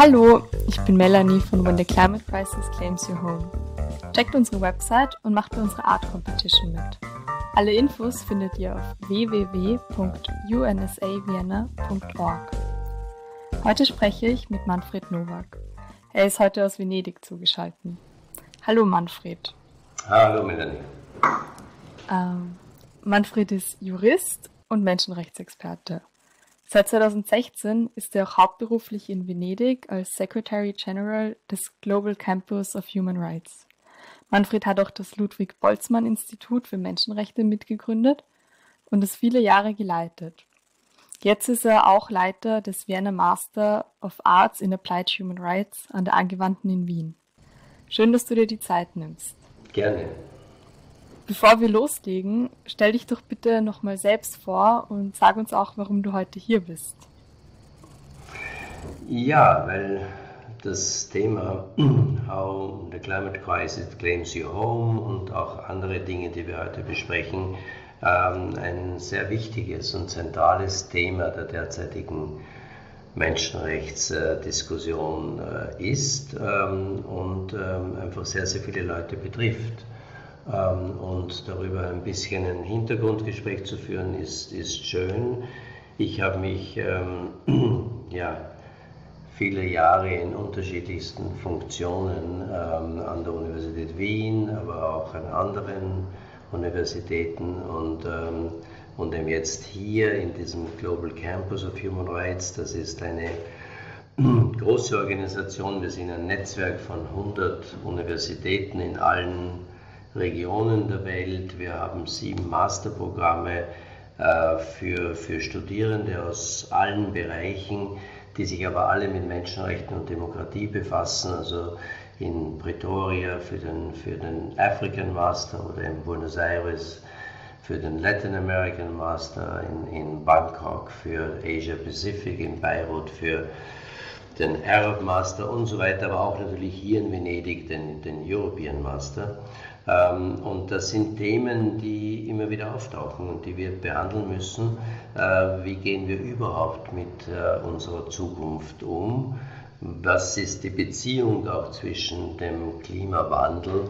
Hallo, ich bin Melanie von When the Climate Crisis Claims Your Home. Checkt unsere Website und macht bei unserer Art Competition mit. Alle Infos findet ihr auf www.unsavienna.org. Heute spreche ich mit Manfred Nowak. Er ist heute aus Venedig zugeschaltet. Hallo Manfred. Hallo Melanie. Ähm, Manfred ist Jurist und Menschenrechtsexperte. Seit 2016 ist er auch hauptberuflich in Venedig als Secretary General des Global Campus of Human Rights. Manfred hat auch das Ludwig Boltzmann Institut für Menschenrechte mitgegründet und es viele Jahre geleitet. Jetzt ist er auch Leiter des Vienna Master of Arts in Applied Human Rights an der Angewandten in Wien. Schön, dass du dir die Zeit nimmst. Gerne. Bevor wir loslegen, stell dich doch bitte nochmal selbst vor und sag uns auch, warum du heute hier bist. Ja, weil das Thema How the Climate Crisis Claims Your Home und auch andere Dinge, die wir heute besprechen, ähm, ein sehr wichtiges und zentrales Thema der derzeitigen Menschenrechtsdiskussion äh, ist ähm, und ähm, einfach sehr, sehr viele Leute betrifft. Und darüber ein bisschen ein Hintergrundgespräch zu führen, ist, ist schön. Ich habe mich ja, viele Jahre in unterschiedlichsten Funktionen an der Universität Wien, aber auch an anderen Universitäten und, ähm, und eben jetzt hier in diesem Global Campus of Human Rights. Das ist eine große Organisation. Wir sind ein Netzwerk von 100 Universitäten in allen Regionen der Welt. Wir haben sieben Masterprogramme äh, für, für Studierende aus allen Bereichen, die sich aber alle mit Menschenrechten und Demokratie befassen. Also in Pretoria für den, für den African Master oder in Buenos Aires für den Latin American Master, in, in Bangkok für Asia Pacific, in Beirut für den Arab Master und so weiter, aber auch natürlich hier in Venedig den, den European Master. Ähm, und das sind Themen, die immer wieder auftauchen und die wir behandeln müssen. Äh, wie gehen wir überhaupt mit äh, unserer Zukunft um? was ist die Beziehung auch zwischen dem Klimawandel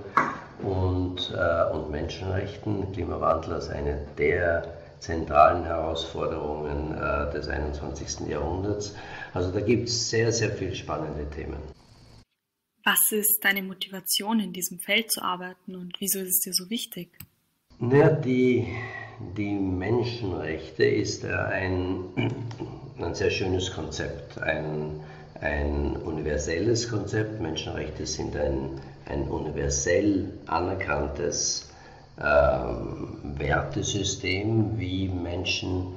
und, äh, und Menschenrechten. Klimawandel als eine der zentralen Herausforderungen des 21. Jahrhunderts. Also da gibt es sehr, sehr viele spannende Themen. Was ist deine Motivation, in diesem Feld zu arbeiten und wieso ist es dir so wichtig? Ja, die, die Menschenrechte ist ein, ein sehr schönes Konzept, ein, ein universelles Konzept. Menschenrechte sind ein, ein universell anerkanntes ähm, Wertesystem, wie Menschen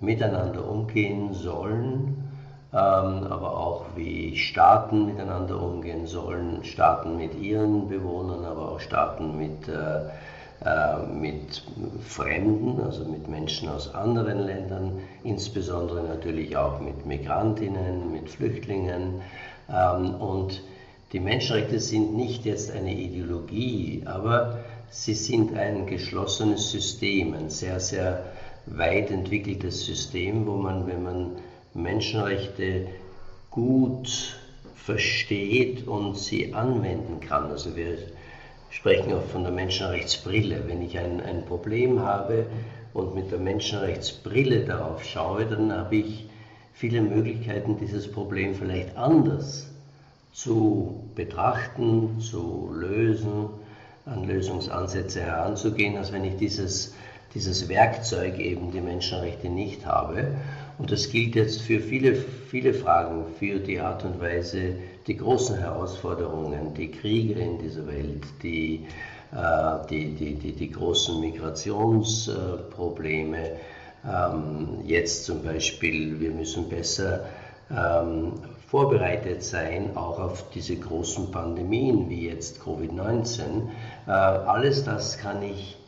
miteinander umgehen sollen, aber auch wie Staaten miteinander umgehen sollen, Staaten mit ihren Bewohnern, aber auch Staaten mit äh, äh, mit Fremden, also mit Menschen aus anderen Ländern, insbesondere natürlich auch mit Migrantinnen, mit Flüchtlingen. Ähm, und die Menschenrechte sind nicht jetzt eine Ideologie, aber sie sind ein geschlossenes System, ein sehr, sehr weit entwickeltes System, wo man, wenn man Menschenrechte gut versteht und sie anwenden kann, also wir sprechen auch von der Menschenrechtsbrille. Wenn ich ein, ein Problem habe und mit der Menschenrechtsbrille darauf schaue, dann habe ich viele Möglichkeiten, dieses Problem vielleicht anders zu betrachten, zu lösen, an Lösungsansätze heranzugehen, als wenn ich dieses, dieses Werkzeug eben die Menschenrechte nicht habe. Und das gilt jetzt für viele, viele Fragen, für die Art und Weise, die großen Herausforderungen, die Kriege in dieser Welt, die, äh, die, die, die, die, großen Migrationsprobleme. Ähm, jetzt zum Beispiel, wir müssen besser ähm, vorbereitet sein, auch auf diese großen Pandemien wie jetzt Covid-19. Äh, alles das kann ich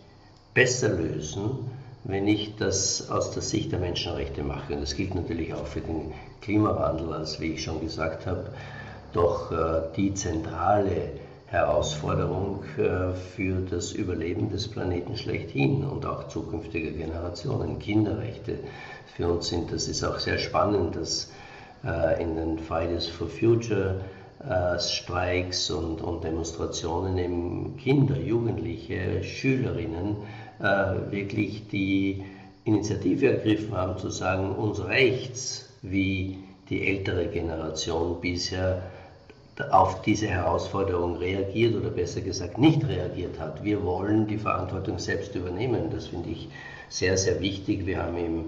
besser lösen, wenn ich das aus der Sicht der Menschenrechte mache. Und das gilt natürlich auch für den Klimawandel, als wie ich schon gesagt habe, doch äh, die zentrale Herausforderung äh, für das Überleben des Planeten schlechthin und auch zukünftiger Generationen. Kinderrechte für uns sind, das ist auch sehr spannend, dass äh, in den Fridays for Future Streiks und, und, Demonstrationen eben Kinder, Jugendliche, Schülerinnen äh, wirklich die Initiative ergriffen haben, zu sagen, uns rechts, wie die ältere Generation bisher auf diese Herausforderung reagiert oder besser gesagt nicht reagiert hat. Wir wollen die Verantwortung selbst übernehmen. Das finde ich sehr, sehr wichtig. Wir haben im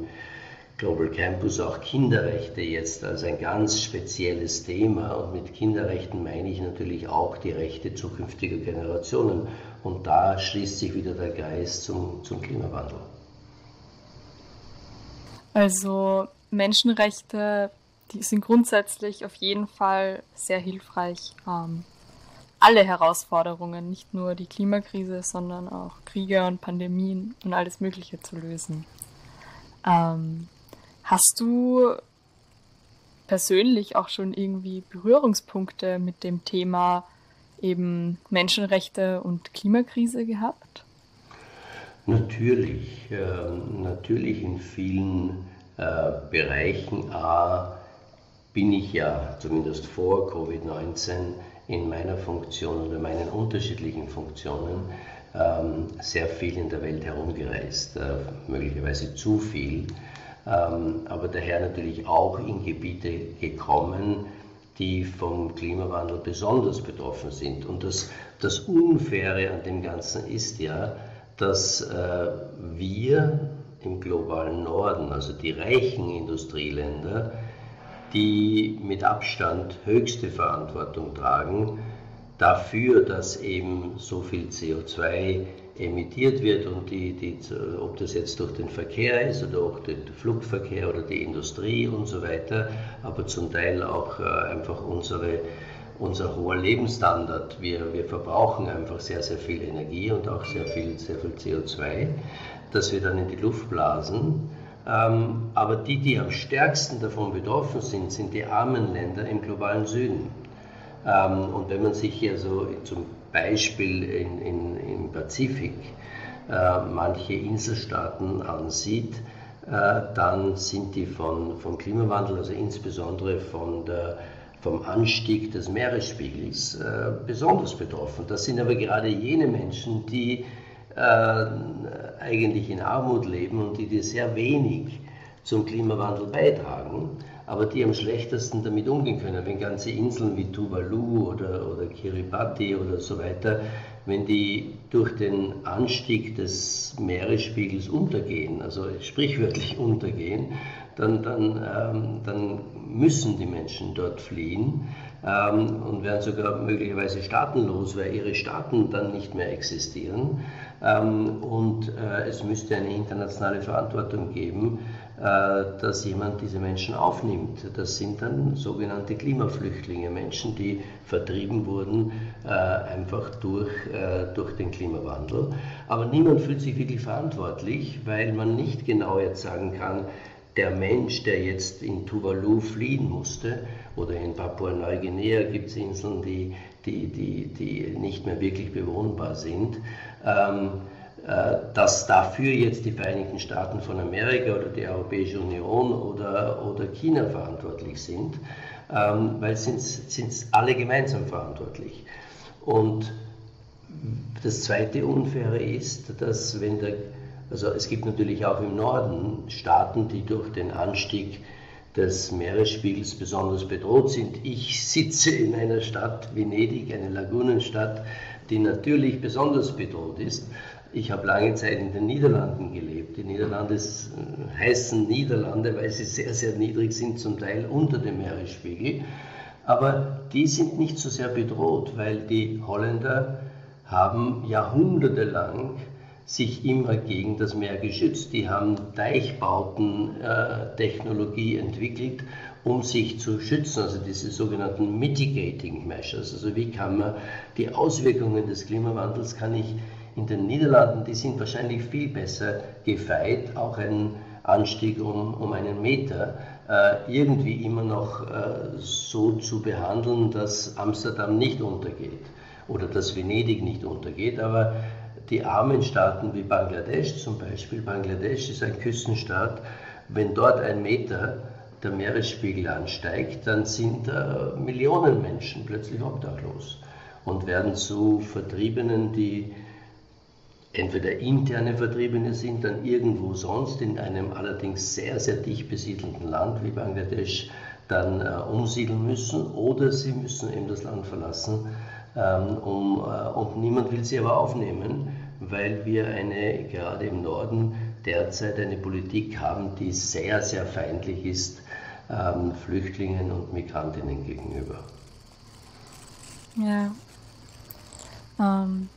Global Campus auch Kinderrechte jetzt als ein ganz spezielles Thema. Und mit Kinderrechten meine ich natürlich auch die Rechte zukünftiger Generationen. Und da schließt sich wieder der Geist zum, zum Klimawandel. Also Menschenrechte die sind grundsätzlich auf jeden Fall sehr hilfreich, ähm, alle Herausforderungen, nicht nur die Klimakrise, sondern auch Kriege und Pandemien und alles Mögliche zu lösen. Ähm, hast du persönlich auch schon irgendwie Berührungspunkte mit dem Thema eben Menschenrechte und Klimakrise gehabt? Natürlich, äh, natürlich in vielen äh, Bereichen. A, bin ich ja zumindest vor Covid-19 in meiner Funktion oder meinen unterschiedlichen Funktionen ähm, sehr viel in der Welt herumgereist, äh, möglicherweise zu viel, ähm, aber daher natürlich auch in Gebiete gekommen, die vom Klimawandel besonders betroffen sind. Und das, das Unfaire an dem Ganzen ist ja, dass äh, wir im globalen Norden, also die reichen Industrieländer, die mit Abstand höchste Verantwortung tragen dafür, dass eben so viel CO2 emittiert wird und die, die, ob das jetzt durch den Verkehr ist oder auch den Flugverkehr oder die Industrie und so weiter, aber zum Teil auch äh, einfach unsere, unser hoher Lebensstandard. Wir, wir verbrauchen einfach sehr, sehr viel Energie und auch sehr viel, sehr viel CO2, das wir dann in die Luft blasen ähm, aber die, die am stärksten davon betroffen sind, sind die armen Länder im globalen Süden. Ähm, und wenn man sich hier so zum Beispiel in, in, im Pazifik äh, manche Inselstaaten ansieht, äh, dann sind die von, vom Klimawandel, also insbesondere von der, vom Anstieg des Meeresspiegels, äh, besonders betroffen. Das sind aber gerade jene Menschen, die eigentlich in Armut leben und die, die sehr wenig zum Klimawandel beitragen, aber die am schlechtesten damit umgehen können. Wenn ganze Inseln wie Tuvalu oder, oder Kiribati oder so weiter, wenn die durch den Anstieg des Meeresspiegels untergehen, also sprichwörtlich untergehen, dann, dann, ähm, dann müssen die Menschen dort fliehen ähm, und werden sogar möglicherweise staatenlos, weil ihre Staaten dann nicht mehr existieren. Ähm, und äh, es müsste eine internationale Verantwortung geben, dass jemand diese Menschen aufnimmt. Das sind dann sogenannte Klimaflüchtlinge, Menschen, die vertrieben wurden äh, einfach durch, durch den Klimawandel. Aber niemand fühlt sich wirklich verantwortlich, weil man nicht genau jetzt sagen kann, der Mensch, der jetzt in Tuvalu fliehen musste, oder in Papua-Neuguinea gibt es Inseln, die, die, die, die nicht mehr wirklich bewohnbar sind, ähm, äh, dass dafür jetzt die Vereinigten Staaten von Amerika oder die Europäische Union oder, oder China verantwortlich sind, ähm, weil sind, sind alle gemeinsam verantwortlich. Und das zweite Unfaire ist, dass wenn der, also es gibt natürlich auch im Norden Staaten, die durch den Anstieg des Meeresspiegels besonders bedroht sind. Ich sitze in einer Stadt, Venedig, eine Lagunenstadt, die natürlich besonders bedroht ist. Ich habe lange Zeit in den Niederlanden gelebt. Die Niederlande äh, heißen Niederlande, weil sie sehr, sehr niedrig sind, zum Teil unter dem Meeresspiegel. Aber die sind nicht so sehr bedroht, weil die Holländer haben jahrhundertelang sich immer gegen das Meer geschützt. Die haben Deichbauten-Technologie äh, entwickelt, um sich zu schützen, also diese sogenannten Mitigating Measures. Also wie kann man die Auswirkungen des Klimawandels kann ich in den Niederlanden, die sind wahrscheinlich viel besser gefeit, auch ein Anstieg um, um einen Meter, äh, irgendwie immer noch äh, so zu behandeln, dass Amsterdam nicht untergeht oder dass Venedig nicht untergeht. Aber die armen Staaten wie Bangladesch zum Beispiel, Bangladesch ist ein Küstenstaat, wenn dort ein Meter der Meeresspiegel ansteigt, dann sind äh, Millionen Menschen plötzlich obdachlos und werden zu Vertriebenen, die entweder interne Vertriebene sind, dann irgendwo sonst in einem allerdings sehr, sehr dicht besiedelten Land wie Bangladesch dann äh, umsiedeln müssen oder sie müssen eben das Land verlassen ähm, um, äh, und niemand will sie aber aufnehmen, weil wir eine, gerade im Norden, derzeit eine Politik haben, die sehr, sehr feindlich ist ähm, Flüchtlingen und Migrantinnen gegenüber. Ja. Ähm,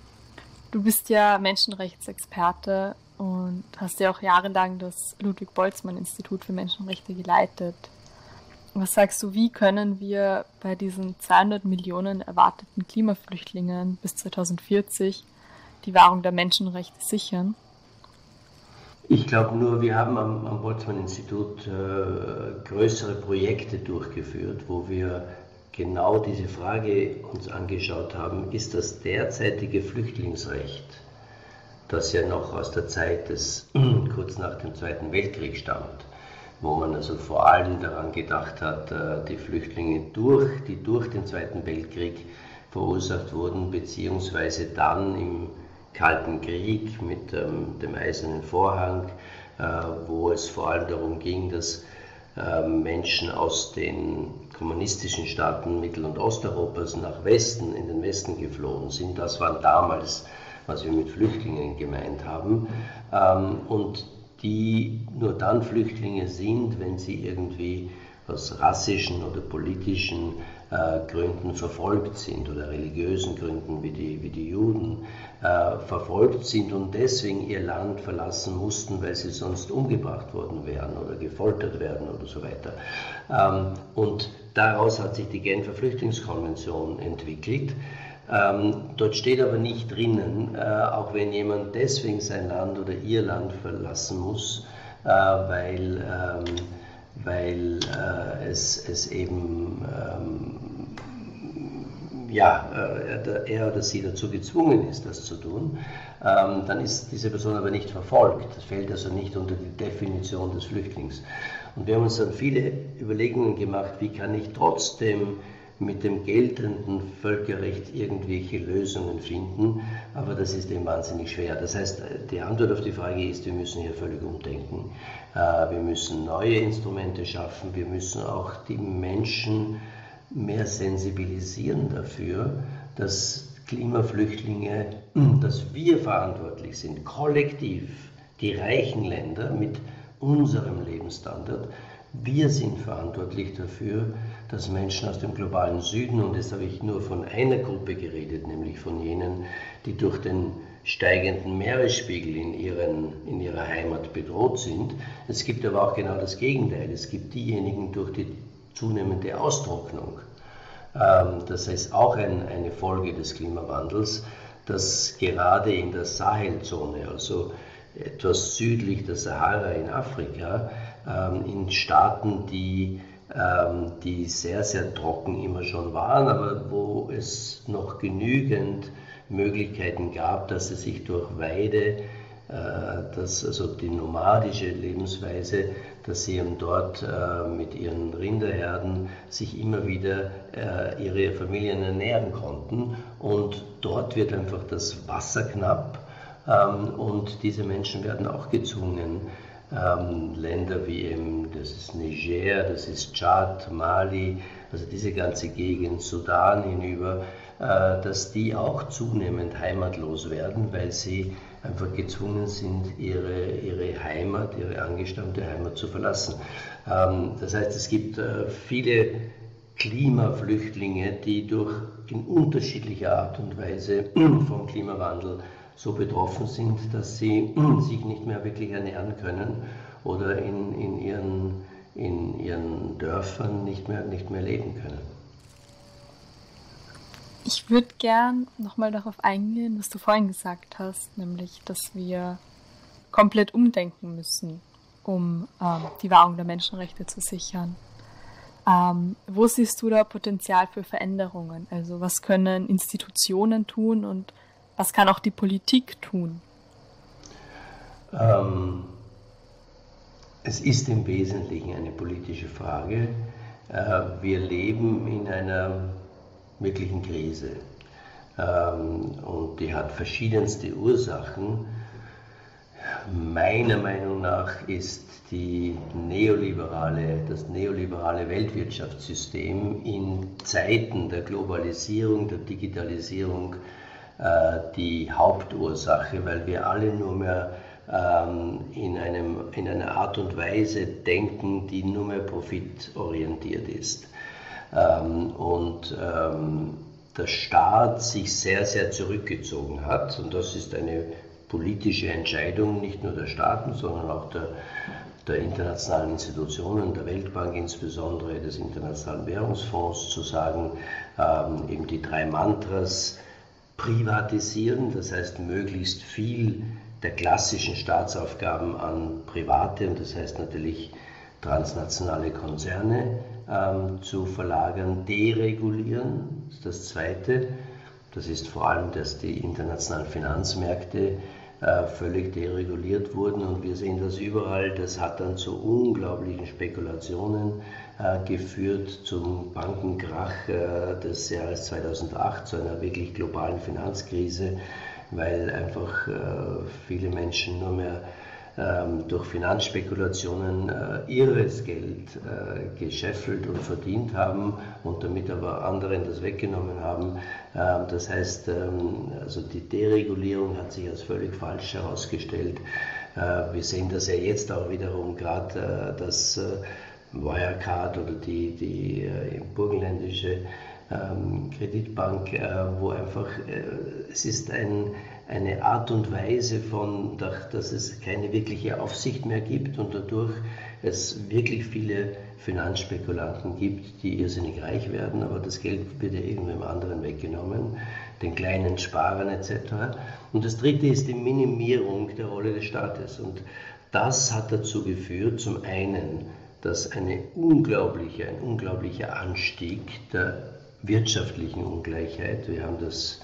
du bist ja Menschenrechtsexperte und hast ja auch jahrelang das Ludwig-Boltzmann-Institut für Menschenrechte geleitet. Was sagst du, wie können wir bei diesen 200 Millionen erwarteten Klimaflüchtlingen bis 2040 die Wahrung der Menschenrechte sichern? Ich glaube nur, wir haben am, am Boltzmann-Institut äh, größere Projekte durchgeführt, wo wir genau diese Frage uns angeschaut haben, ist das derzeitige Flüchtlingsrecht, das ja noch aus der Zeit des kurz nach dem Zweiten Weltkrieg stammt, wo man also vor allem daran gedacht hat, äh, die Flüchtlinge durch, die durch den Zweiten Weltkrieg verursacht wurden, beziehungsweise dann im Kalten Krieg mit ähm, dem Eisernen Vorhang, äh, wo es vor allem darum ging, dass Menschen aus den kommunistischen Staaten Mittel- und Osteuropas nach Westen, in den Westen geflohen sind. Das waren damals, was wir mit Flüchtlingen gemeint haben. Ähm, und die nur dann Flüchtlinge sind, wenn sie irgendwie aus rassischen oder politischen äh, Gründen verfolgt sind oder religiösen Gründen wie die, wie die Juden äh, verfolgt sind und deswegen ihr Land verlassen mussten, weil sie sonst umgebracht worden wären oder gefoltert werden oder so weiter. Ähm, und daraus hat sich die Genfer Flüchtlingskonvention entwickelt. Ähm, dort steht aber nicht drinnen, äh, auch wenn jemand deswegen sein Land oder ihr Land verlassen muss, äh, weil ähm, weil äh, es, es eben ähm, ja, äh, er oder sie dazu gezwungen ist, das zu tun, ähm, dann ist diese Person aber nicht verfolgt. Das fällt also nicht unter die Definition des Flüchtlings. Und wir haben uns dann viele Überlegungen gemacht, wie kann ich trotzdem mit dem geltenden Völkerrecht irgendwelche Lösungen finden, aber das ist eben wahnsinnig schwer. Das heißt, die Antwort auf die Frage ist, wir müssen hier völlig umdenken. Äh, wir müssen neue Instrumente schaffen, wir müssen auch die Menschen mehr sensibilisieren dafür, dass Klimaflüchtlinge, dass wir verantwortlich sind, kollektiv, die reichen Länder mit unserem Lebensstandard, wir sind verantwortlich dafür, dass Menschen aus dem globalen Süden, und jetzt habe ich nur von einer Gruppe geredet, nämlich von jenen, die durch den steigenden Meeresspiegel in, ihren, in ihrer Heimat bedroht sind. Es gibt aber auch genau das Gegenteil. Es gibt diejenigen durch die zunehmende Austrocknung. Ähm, das heißt auch ein, eine Folge des Klimawandels, dass gerade in der Sahelzone, also etwas südlich der Sahara in Afrika, ähm, in Staaten, die, ähm, die sehr, sehr trocken immer schon waren, aber wo es noch genügend Möglichkeiten gab, dass sie sich durch Weide, dass also die nomadische Lebensweise, dass sie eben dort äh, mit ihren Rinderherden sich immer wieder äh, ihre Familien ernähren konnten. Und dort wird einfach das Wasser knapp ähm, und diese Menschen werden auch gezwungen, ähm, Länder wie eben, das ist Niger, das ist Tschad, Mali, also diese ganze Gegend, Sudan hinüber, äh, dass die auch zunehmend heimatlos werden, weil sie einfach gezwungen sind, ihre, ihre Heimat, ihre angestammte Heimat zu verlassen. Ähm, das heißt, es gibt äh, viele Klimaflüchtlinge, die durch in unterschiedlicher Art und Weise vom Klimawandel so betroffen sind, dass sie sich nicht mehr wirklich ernähren können oder in, in, ihren, in ihren Dörfern nicht mehr, nicht mehr leben können. Ich würde gern nochmal darauf eingehen, was du vorhin gesagt hast, nämlich, dass wir komplett umdenken müssen, um ähm, die Wahrung der Menschenrechte zu sichern. Ähm, wo siehst du da Potenzial für Veränderungen? Also was können Institutionen tun und was kann auch die Politik tun? Ähm, es ist im Wesentlichen eine politische Frage. Äh, wir leben in einer wirklichen Krise ähm, und die hat verschiedenste Ursachen. Meiner Meinung nach ist die neoliberale, das neoliberale Weltwirtschaftssystem in Zeiten der Globalisierung, der Digitalisierung äh, die Hauptursache, weil wir alle nur mehr ähm, in, einem, in einer Art und Weise denken, die nur mehr profitorientiert ist. Ähm, und ähm, der Staat sich sehr, sehr zurückgezogen hat. Und das ist eine politische Entscheidung nicht nur der Staaten, sondern auch der, der internationalen Institutionen, der Weltbank insbesondere, des Internationalen Währungsfonds, zu sagen, ähm, eben die drei Mantras privatisieren, das heißt möglichst viel der klassischen Staatsaufgaben an Private und das heißt natürlich transnationale Konzerne ähm, zu verlagern, deregulieren, das ist das Zweite. Das ist vor allem, dass die internationalen Finanzmärkte äh, völlig dereguliert wurden und wir sehen das überall. Das hat dann zu unglaublichen Spekulationen äh, geführt, zum Bankenkrach äh, des Jahres 2008, zu einer wirklich globalen Finanzkrise weil einfach äh, viele Menschen nur mehr durch Finanzspekulationen äh, ihres Geld äh, gescheffelt und verdient haben und damit aber anderen das weggenommen haben. Ähm, das heißt, ähm, also die Deregulierung hat sich als völlig falsch herausgestellt. Äh, wir sehen das ja jetzt auch wiederum gerade, dass Wirecard oder die, die burgenländische ähm, Kreditbank, wo einfach, es ist ein, eine Art und Weise von, dass es keine wirkliche Aufsicht mehr gibt und dadurch es wirklich viele Finanzspekulanten gibt, die irrsinnig reich werden, aber das Geld wird ja irgendwem anderen weggenommen, den kleinen Sparern etc. Und das dritte ist die Minimierung der Rolle des Staates. Und das hat dazu geführt, zum einen, dass eine unglaubliche, ein unglaublicher Anstieg der wirtschaftlichen Ungleichheit. Wir haben das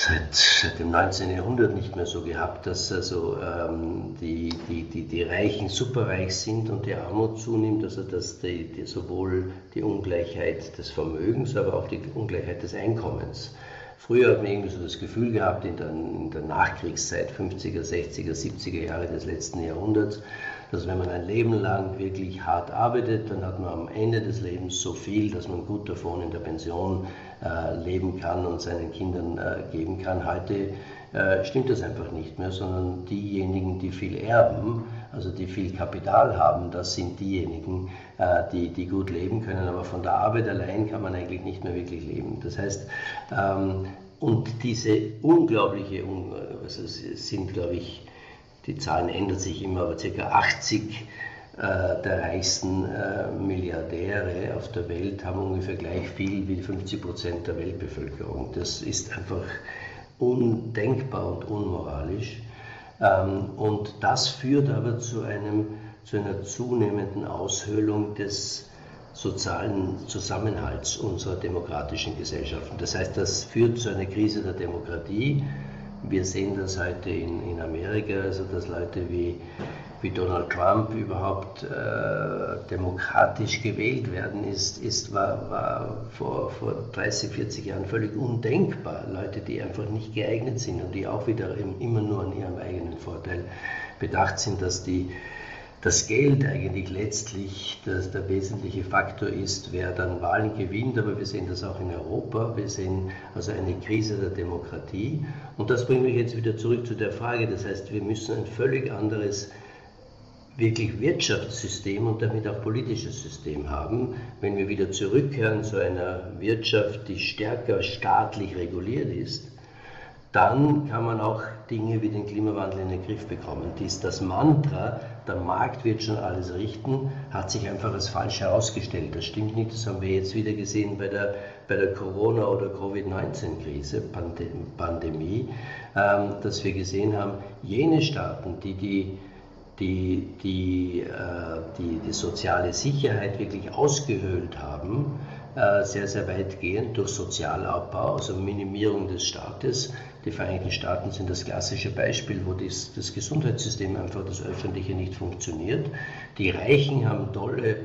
seit, seit dem 19. Jahrhundert nicht mehr so gehabt, dass also ähm, die, die, die, die Reichen superreich sind und die Armut zunimmt, also dass die, die, sowohl die Ungleichheit des Vermögens, aber auch die Ungleichheit des Einkommens. Früher hat man irgendwie so das Gefühl gehabt, in der, in der Nachkriegszeit, 50er, 60er, 70er Jahre des letzten Jahrhunderts, dass wenn man ein Leben lang wirklich hart arbeitet, dann hat man am Ende des Lebens so viel, dass man gut davon in der Pension äh, leben kann und seinen Kindern äh, geben kann. Heute äh, stimmt das einfach nicht mehr, sondern diejenigen, die viel erben, also die viel Kapital haben, das sind diejenigen, äh, die, die gut leben können. Aber von der Arbeit allein kann man eigentlich nicht mehr wirklich leben. Das heißt, ähm, und diese unglaubliche, also es sind, glaube ich, die Zahlen ändern sich immer, aber ca. 80 äh, der reichsten äh, Milliardäre auf der Welt haben ungefähr gleich viel wie 50 Prozent der Weltbevölkerung. Das ist einfach undenkbar und unmoralisch. Ähm, und das führt aber zu, einem, zu einer zunehmenden Aushöhlung des sozialen Zusammenhalts unserer demokratischen Gesellschaften. Das heißt, das führt zu einer Krise der Demokratie wir sehen das heute in, in Amerika, also dass Leute wie, wie Donald Trump überhaupt äh, demokratisch gewählt werden, ist, ist, war, war vor, vor 30, 40 Jahren völlig undenkbar. Leute, die einfach nicht geeignet sind und die auch wieder immer nur an ihrem eigenen Vorteil bedacht sind, dass die das Geld eigentlich letztlich das, der wesentliche Faktor ist, wer dann Wahlen gewinnt, aber wir sehen das auch in Europa, wir sehen also eine Krise der Demokratie. Und das bringt mich jetzt wieder zurück zu der Frage, das heißt, wir müssen ein völlig anderes wirklich Wirtschaftssystem und damit auch politisches System haben, wenn wir wieder zurückkehren zu einer Wirtschaft, die stärker staatlich reguliert ist, dann kann man auch Dinge wie den Klimawandel in den Griff bekommen. Dies, das Mantra, der Markt wird schon alles richten, hat sich einfach als falsch herausgestellt. Das stimmt nicht, das haben wir jetzt wieder gesehen bei der, bei der Corona- oder Covid-19-Krise, Pandemie, ähm, dass wir gesehen haben, jene Staaten, die die, die, die, äh, die, die soziale Sicherheit wirklich ausgehöhlt haben, sehr, sehr weit gehen durch Sozialabbau, also Minimierung des Staates. Die Vereinigten Staaten sind das klassische Beispiel, wo das, das Gesundheitssystem einfach das Öffentliche nicht funktioniert. Die Reichen haben tolle,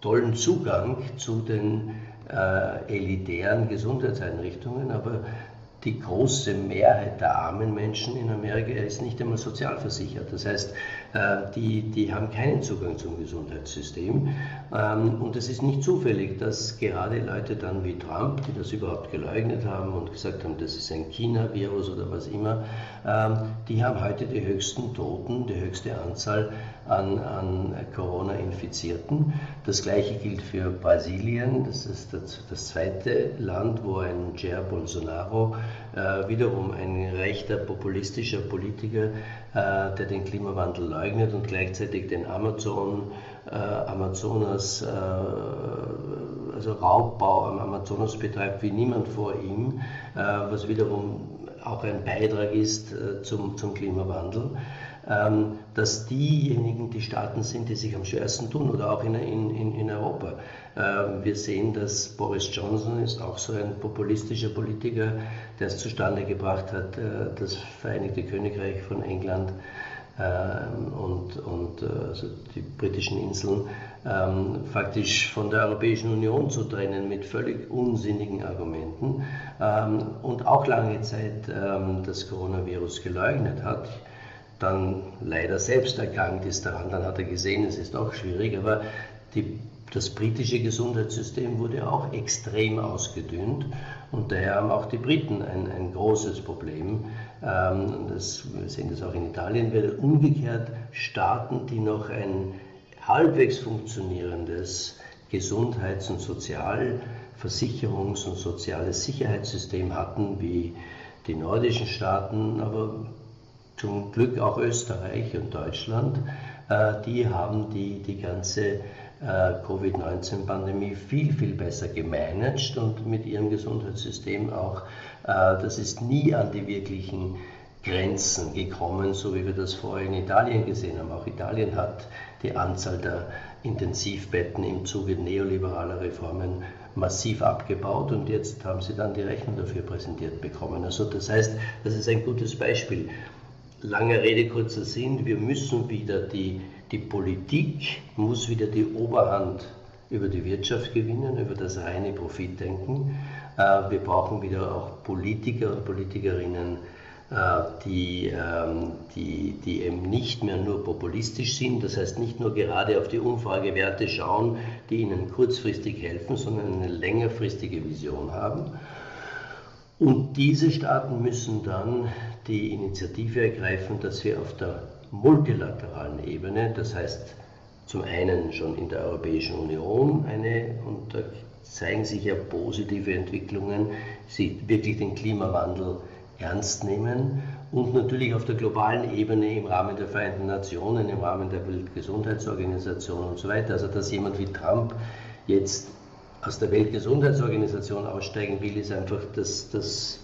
tollen Zugang zu den äh, elitären Gesundheitseinrichtungen, aber die große Mehrheit der armen Menschen in Amerika ist nicht einmal sozialversichert. Das heißt, äh, die, die haben keinen Zugang zum Gesundheitssystem. Ähm, und es ist nicht zufällig, dass gerade Leute dann wie Trump, die das überhaupt geleugnet haben und gesagt haben, das ist ein China-Virus oder was immer, ähm, die haben heute die höchsten Toten, die höchste Anzahl an, an Corona-Infizierten. Das gleiche gilt für Brasilien. Das ist das, das zweite Land, wo ein Jair Bolsonaro, äh, wiederum ein rechter populistischer Politiker, äh, der den Klimawandel leugnet und gleichzeitig den Amazon, äh, Amazonas, äh, also Raubbau am Amazonas betreibt wie niemand vor ihm, äh, was wiederum auch ein Beitrag ist äh, zum, zum Klimawandel. Ähm, dass diejenigen die Staaten sind, die sich am schwersten tun oder auch in, in, in Europa. Ähm, wir sehen, dass Boris Johnson ist auch so ein populistischer Politiker, der es zustande gebracht hat, äh, das Vereinigte Königreich von England ähm, und, und äh, also die britischen Inseln ähm, faktisch von der Europäischen Union zu trennen mit völlig unsinnigen Argumenten ähm, und auch lange Zeit ähm, das Coronavirus geleugnet hat dann leider selbst erkrankt ist daran, dann hat er gesehen, es ist auch schwierig, aber die, das britische Gesundheitssystem wurde auch extrem ausgedünnt und daher haben auch die Briten ein, ein großes Problem. Ähm, das, wir sehen das auch in Italien, weil umgekehrt Staaten, die noch ein halbwegs funktionierendes Gesundheits- und Sozialversicherungs- und soziales Sicherheitssystem hatten, wie die nordischen Staaten, aber zum Glück auch Österreich und Deutschland, äh, die haben die, die ganze äh, Covid-19-Pandemie viel, viel besser gemanagt und mit ihrem Gesundheitssystem auch, äh, das ist nie an die wirklichen Grenzen gekommen, so wie wir das vorher in Italien gesehen haben. Auch Italien hat die Anzahl der Intensivbetten im Zuge neoliberaler Reformen massiv abgebaut und jetzt haben sie dann die Rechnung dafür präsentiert bekommen. Also das heißt, das ist ein gutes Beispiel. Lange Rede, kurzer Sinn, wir müssen wieder die, die Politik muss wieder die Oberhand über die Wirtschaft gewinnen, über das reine Profitdenken. Äh, wir brauchen wieder auch Politiker und Politikerinnen, äh, die, ähm, die, die eben nicht mehr nur populistisch sind, das heißt nicht nur gerade auf die Umfragewerte schauen, die ihnen kurzfristig helfen, sondern eine längerfristige Vision haben. Und diese Staaten müssen dann die Initiative ergreifen, dass wir auf der multilateralen Ebene, das heißt zum einen schon in der Europäischen Union eine, und da zeigen sich ja positive Entwicklungen, sie wirklich den Klimawandel ernst nehmen und natürlich auf der globalen Ebene im Rahmen der Vereinten Nationen, im Rahmen der Weltgesundheitsorganisation und so weiter. Also dass jemand wie Trump jetzt aus der Weltgesundheitsorganisation aussteigen will, ist einfach das, das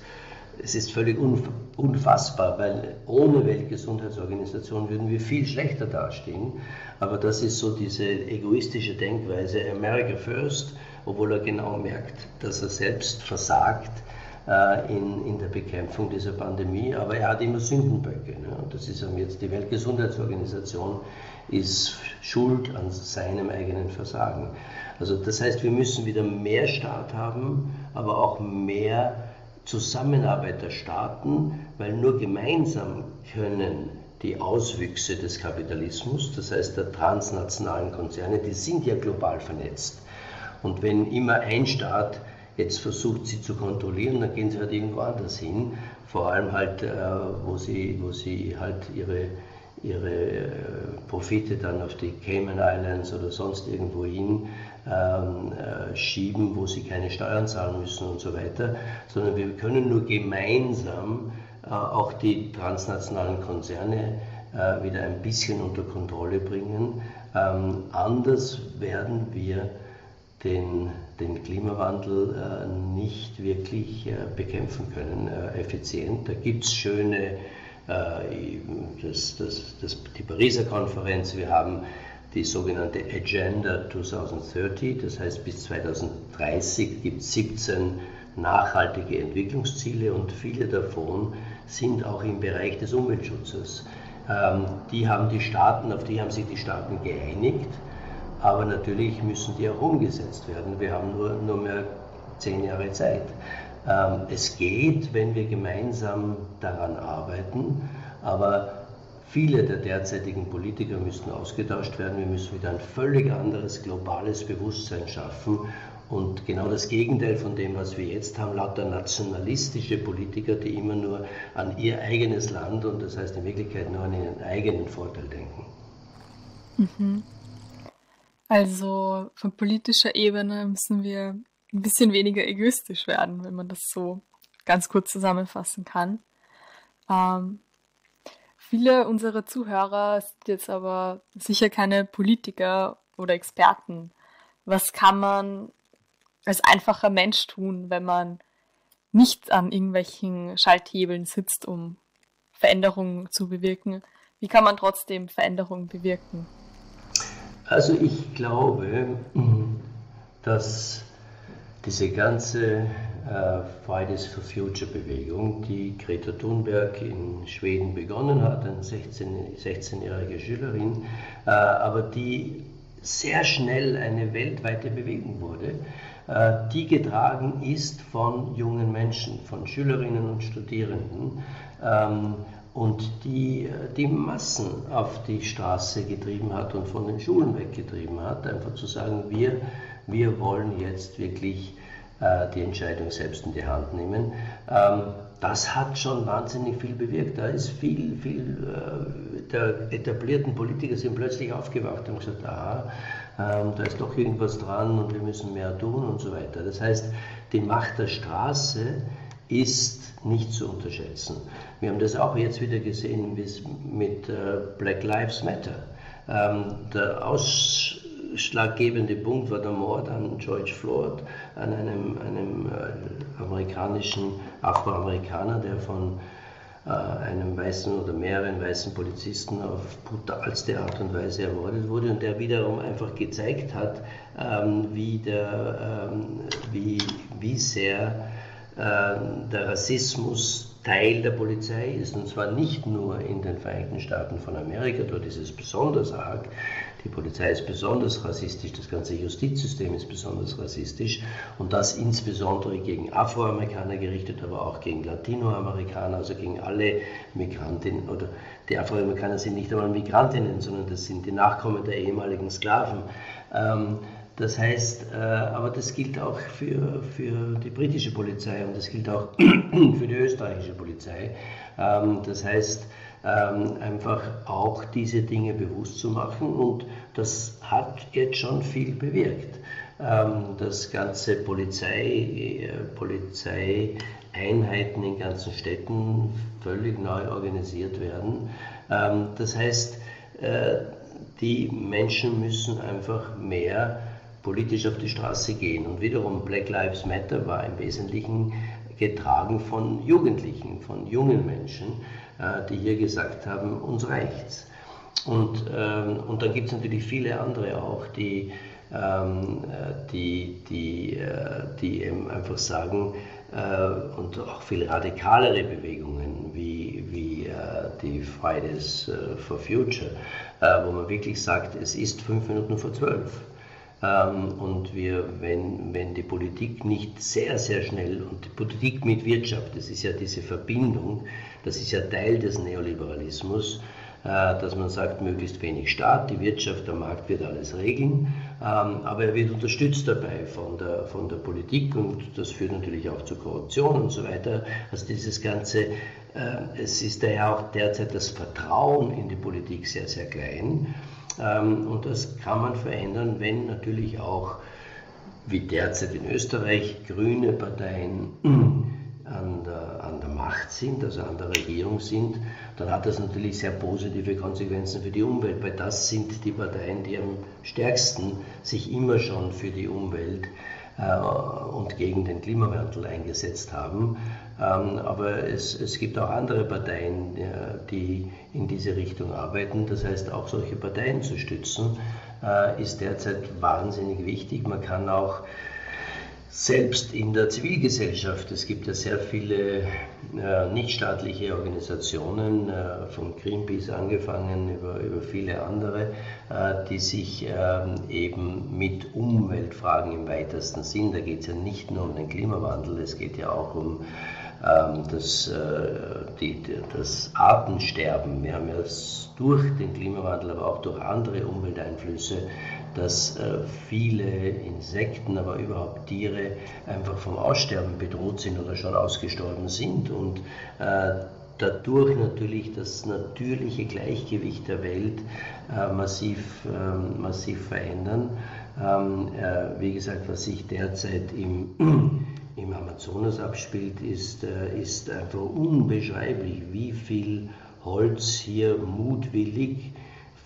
es ist völlig unfassbar, weil ohne Weltgesundheitsorganisation würden wir viel schlechter dastehen. Aber das ist so diese egoistische Denkweise, America First, obwohl er genau merkt, dass er selbst versagt äh, in, in der Bekämpfung dieser Pandemie. Aber er hat immer Sündenböcke. Ne? Und das ist jetzt die Weltgesundheitsorganisation ist schuld an seinem eigenen Versagen. Also das heißt, wir müssen wieder mehr Staat haben, aber auch mehr Zusammenarbeit der Staaten, weil nur gemeinsam können die Auswüchse des Kapitalismus, das heißt der transnationalen Konzerne, die sind ja global vernetzt. Und wenn immer ein Staat jetzt versucht, sie zu kontrollieren, dann gehen sie halt irgendwo anders hin, vor allem halt, äh, wo, sie, wo sie halt ihre, ihre äh, Profite dann auf die Cayman Islands oder sonst irgendwo hin ähm, äh, schieben, wo sie keine Steuern zahlen müssen und so weiter, sondern wir können nur gemeinsam äh, auch die transnationalen Konzerne wieder ein bisschen unter Kontrolle bringen. Ähm, anders werden wir den, den Klimawandel nicht wirklich bekämpfen können, effizient. Da gibt es schöne, das, das, das, die Pariser Konferenz, wir haben die sogenannte Agenda 2030, das heißt bis 2030 gibt es 17 nachhaltige Entwicklungsziele und viele davon sind auch im Bereich des Umweltschutzes. Ähm, die haben die Staaten, auf die haben sich die Staaten geeinigt, aber natürlich müssen die auch umgesetzt werden. Wir haben nur, nur mehr zehn Jahre Zeit. Ähm, es geht, wenn wir gemeinsam daran arbeiten, aber Viele der derzeitigen Politiker müssten ausgetauscht werden. Wir müssen wieder ein völlig anderes globales Bewusstsein schaffen. Und genau das Gegenteil von dem, was wir jetzt haben, lauter nationalistische Politiker, die immer nur an ihr eigenes Land und das heißt in Wirklichkeit nur an ihren eigenen Vorteil denken. Mhm. Also von politischer Ebene müssen wir ein bisschen weniger egoistisch werden, wenn man das so ganz kurz zusammenfassen kann. Ähm, Viele unserer Zuhörer sind jetzt aber sicher keine Politiker oder Experten. Was kann man als einfacher Mensch tun, wenn man nicht an irgendwelchen Schalthebeln sitzt, um Veränderungen zu bewirken? Wie kann man trotzdem Veränderungen bewirken? Also ich glaube, dass diese ganze äh, Fridays for Future Bewegung, die Greta Thunberg in Schweden begonnen hat, eine 16, 16-jährige Schülerin, äh, aber die sehr schnell eine weltweite Bewegung wurde, äh, die getragen ist von jungen Menschen, von Schülerinnen und Studierenden ähm, und die die Massen auf die Straße getrieben hat und von den Schulen weggetrieben hat, einfach zu sagen, wir, wir wollen jetzt wirklich äh, die Entscheidung selbst in die Hand nehmen. Ähm, das hat schon wahnsinnig viel bewirkt. Da ist viel, viel äh, der etablierten Politiker sind plötzlich aufgewacht und gesagt, aha, ähm, da ist doch irgendwas dran und wir müssen mehr tun und so weiter. Das heißt, die Macht der Straße ist nicht zu unterschätzen. Wir haben das auch jetzt wieder gesehen mit äh, Black Lives Matter. Ähm, der Aus ausschlaggebende Punkt war der Mord an George Floyd, an einem, einem äh, amerikanischen Afroamerikaner, der von äh, einem weißen oder mehreren weißen Polizisten auf brutalste Art und Weise ermordet wurde und der wiederum einfach gezeigt hat, ähm, wie, der, ähm, wie, wie sehr äh, der Rassismus Teil der Polizei ist, und zwar nicht nur in den Vereinigten Staaten von Amerika, dort ist es besonders arg, die Polizei ist besonders rassistisch, das ganze Justizsystem ist besonders rassistisch und das insbesondere gegen Afroamerikaner gerichtet, aber auch gegen Latinoamerikaner, also gegen alle Migrantinnen oder die Afroamerikaner sind nicht einmal Migrantinnen, sondern das sind die Nachkommen der ehemaligen Sklaven. Ähm, das heißt, äh, aber das gilt auch für, für die britische Polizei und das gilt auch für die österreichische Polizei. Ähm, das heißt, ähm, einfach auch diese Dinge bewusst zu machen und das hat jetzt schon viel bewirkt. Ähm, dass ganze Polizei, äh, Polizeieinheiten in ganzen Städten völlig neu organisiert werden. Ähm, das heißt, äh, die Menschen müssen einfach mehr politisch auf die Straße gehen. Und wiederum Black Lives Matter war im Wesentlichen getragen von Jugendlichen, von jungen Menschen, die hier gesagt haben, uns reicht's. Und, ähm, und dann gibt es natürlich viele andere auch, die, ähm, äh, die, die, äh, die eben einfach sagen, und auch viel radikalere Bewegungen wie, wie die Fridays for Future, wo man wirklich sagt, es ist fünf Minuten vor zwölf. Ähm, und wir, wenn, wenn die Politik nicht sehr, sehr schnell und die Politik mit Wirtschaft, das ist ja diese Verbindung, das ist ja Teil des Neoliberalismus, äh, dass man sagt, möglichst wenig Staat, die Wirtschaft, der Markt wird alles regeln, ähm, aber er wird unterstützt dabei von der, von der Politik und das führt natürlich auch zu Korruption und so weiter. Also dieses Ganze, äh, es ist daher auch derzeit das Vertrauen in die Politik sehr, sehr klein und das kann man verändern, wenn natürlich auch, wie derzeit in Österreich, grüne Parteien an der, an der Macht sind, also an der Regierung sind, dann hat das natürlich sehr positive Konsequenzen für die Umwelt, weil das sind die Parteien, die am stärksten sich immer schon für die Umwelt und gegen den Klimawandel eingesetzt haben. Ähm, aber es, es gibt auch andere Parteien, die in diese Richtung arbeiten. Das heißt, auch solche Parteien zu stützen, ist derzeit wahnsinnig wichtig. Man kann auch selbst in der Zivilgesellschaft, es gibt ja sehr viele äh, nichtstaatliche Organisationen, äh, von Greenpeace angefangen über, über viele andere, äh, die sich ähm, eben mit Umweltfragen im weitesten Sinn, da geht es ja nicht nur um den Klimawandel, es geht ja auch um ähm, das, äh, die, das Artensterben. Wir haben ja durch den Klimawandel, aber auch durch andere Umwelteinflüsse dass äh, viele Insekten, aber überhaupt Tiere einfach vom Aussterben bedroht sind oder schon ausgestorben sind und äh, dadurch natürlich das natürliche Gleichgewicht der Welt äh, massiv, ähm, massiv verändern. Ähm, wie gesagt, was sich derzeit im, im Amazonas abspielt, ist, ist einfach unbeschreiblich, wie viel Holz hier mutwillig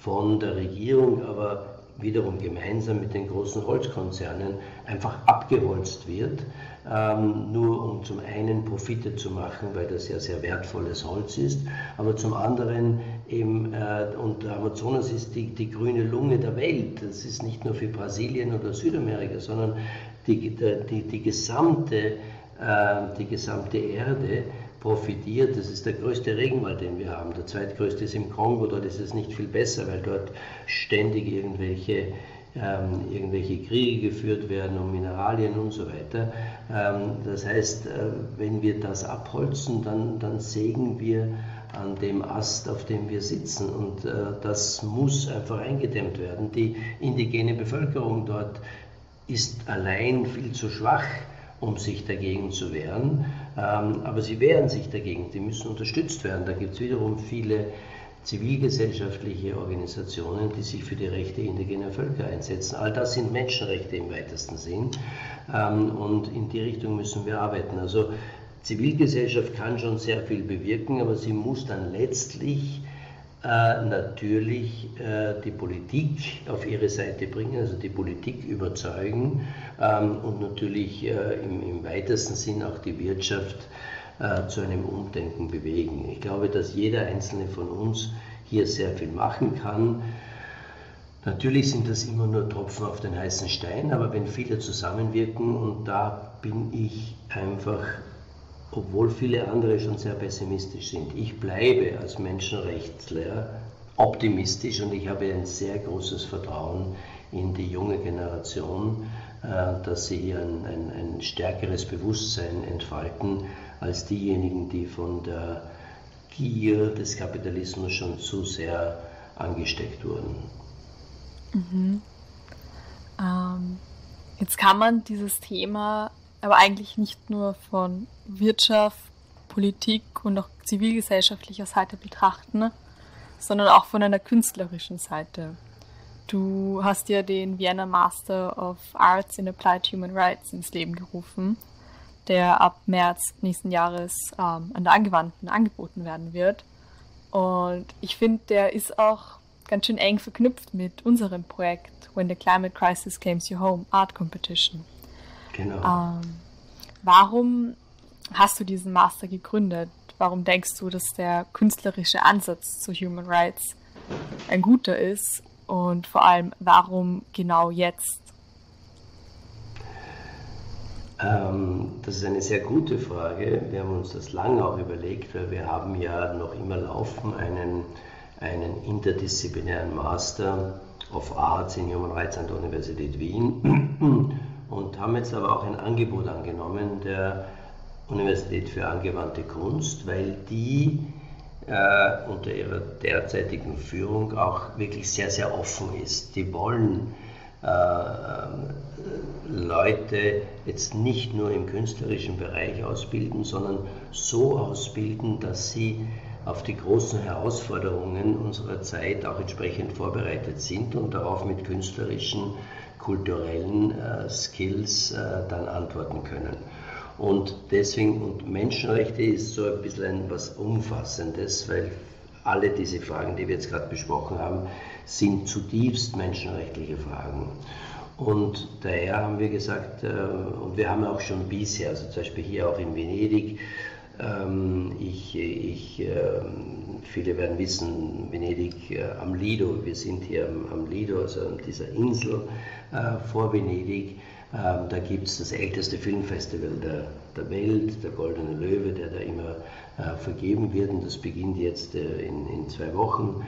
von der Regierung, aber wiederum gemeinsam mit den großen Holzkonzernen einfach abgeholzt wird, ähm, nur um zum einen Profite zu machen, weil das ja sehr wertvolles Holz ist, aber zum anderen eben, äh, und Amazonas ist die, die grüne Lunge der Welt. Das ist nicht nur für Brasilien oder Südamerika, sondern die, die, die, gesamte, äh, die gesamte Erde profitiert. Das ist der größte Regenwald, den wir haben. Der zweitgrößte ist im Kongo, dort ist es nicht viel besser, weil dort ständig irgendwelche, ähm, irgendwelche Kriege geführt werden um Mineralien und so weiter. Ähm, das heißt, äh, wenn wir das abholzen, dann, dann sägen wir an dem Ast, auf dem wir sitzen. Und äh, das muss einfach eingedämmt werden. Die indigene Bevölkerung dort ist allein viel zu schwach um sich dagegen zu wehren. Ähm, aber sie wehren sich dagegen, die müssen unterstützt werden. Da gibt es wiederum viele zivilgesellschaftliche Organisationen, die sich für die Rechte indigener Völker einsetzen. All das sind Menschenrechte im weitesten Sinn ähm, und in die Richtung müssen wir arbeiten. Also Zivilgesellschaft kann schon sehr viel bewirken, aber sie muss dann letztlich natürlich äh, die Politik auf ihre Seite bringen, also die Politik überzeugen ähm, und natürlich äh, im, weitesten Sinn auch die Wirtschaft äh, zu einem Umdenken bewegen. Ich glaube, dass jeder einzelne von uns hier sehr viel machen kann. Natürlich sind das immer nur Tropfen auf den heißen Stein, aber wenn viele zusammenwirken, und da bin ich einfach obwohl viele andere schon sehr pessimistisch sind. Ich bleibe als Menschenrechtler optimistisch und ich habe ein sehr großes Vertrauen in die junge Generation, äh, dass sie hier ein, ein, ein stärkeres Bewusstsein entfalten als diejenigen, die von der Gier des Kapitalismus schon zu sehr angesteckt wurden. Mhm. Ähm, jetzt kann man dieses Thema aber eigentlich nicht nur von Wirtschaft, Politik und auch zivilgesellschaftlicher Seite betrachten, sondern auch von einer künstlerischen Seite. Du hast ja den Vienna Master of Arts in Applied Human Rights ins Leben gerufen, der ab März nächsten Jahres ähm, an der Angewandten angeboten werden wird. Und ich finde, der ist auch ganz schön eng verknüpft mit unserem Projekt When the Climate Crisis Comes You Home Art Competition. Genau. Ähm, warum hast du diesen Master gegründet? Warum denkst du, dass der künstlerische Ansatz zu Human Rights ein guter ist? Und vor allem, warum genau jetzt? Ähm, das ist eine sehr gute Frage. Wir haben uns das lange auch überlegt, weil wir haben ja noch immer laufen einen, einen interdisziplinären Master of Arts in Human Rights an der Universität Wien und haben jetzt aber auch ein Angebot angenommen der Universität für angewandte Kunst, weil die äh, unter ihrer derzeitigen Führung auch wirklich sehr, sehr offen ist. Die wollen äh, Leute jetzt nicht nur im künstlerischen Bereich ausbilden, sondern so ausbilden, dass sie auf die großen Herausforderungen unserer Zeit auch entsprechend vorbereitet sind und darauf mit künstlerischen kulturellen äh, Skills äh, dann antworten können. Und deswegen, und Menschenrechte ist so ein bisschen ein was Umfassendes, weil alle diese Fragen, die wir jetzt gerade besprochen haben, sind zutiefst menschenrechtliche Fragen. Und daher haben wir gesagt, äh, und wir haben auch schon bisher, also zum Beispiel hier auch in Venedig, ähm, ich, ich, ähm, viele werden wissen, Venedig äh, am Lido, wir sind hier am, am Lido, also an dieser Insel äh, vor Venedig. Ähm, da gibt es das älteste Filmfestival der, der Welt, der Goldene Löwe, der da immer äh, vergeben wird und das beginnt jetzt in, in zwei Wochen.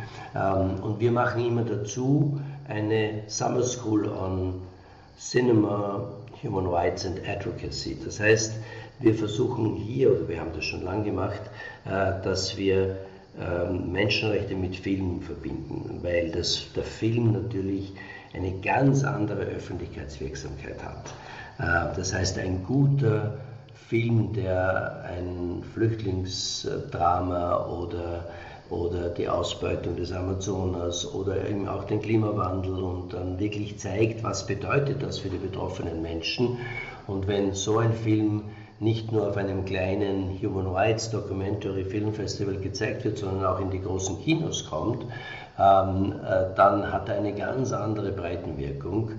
und wir machen immer dazu eine Summer School on Cinema, Human Rights and Advocacy. Das heißt, wir versuchen hier, oder wir haben das schon lange gemacht, äh, dass wir ähm, Menschenrechte mit Film verbinden, weil das, der Film natürlich eine ganz andere Öffentlichkeitswirksamkeit hat. Äh, das heißt, ein guter Film, der ein Flüchtlingsdrama oder, oder die Ausbeutung des Amazonas oder eben auch den Klimawandel und dann wirklich zeigt, was bedeutet das für die betroffenen Menschen. Und wenn so ein Film nicht nur auf einem kleinen Human Rights Documentary Film Festival gezeigt wird, sondern auch in die großen Kinos kommt, ähm, äh, dann hat er eine ganz andere Breitenwirkung.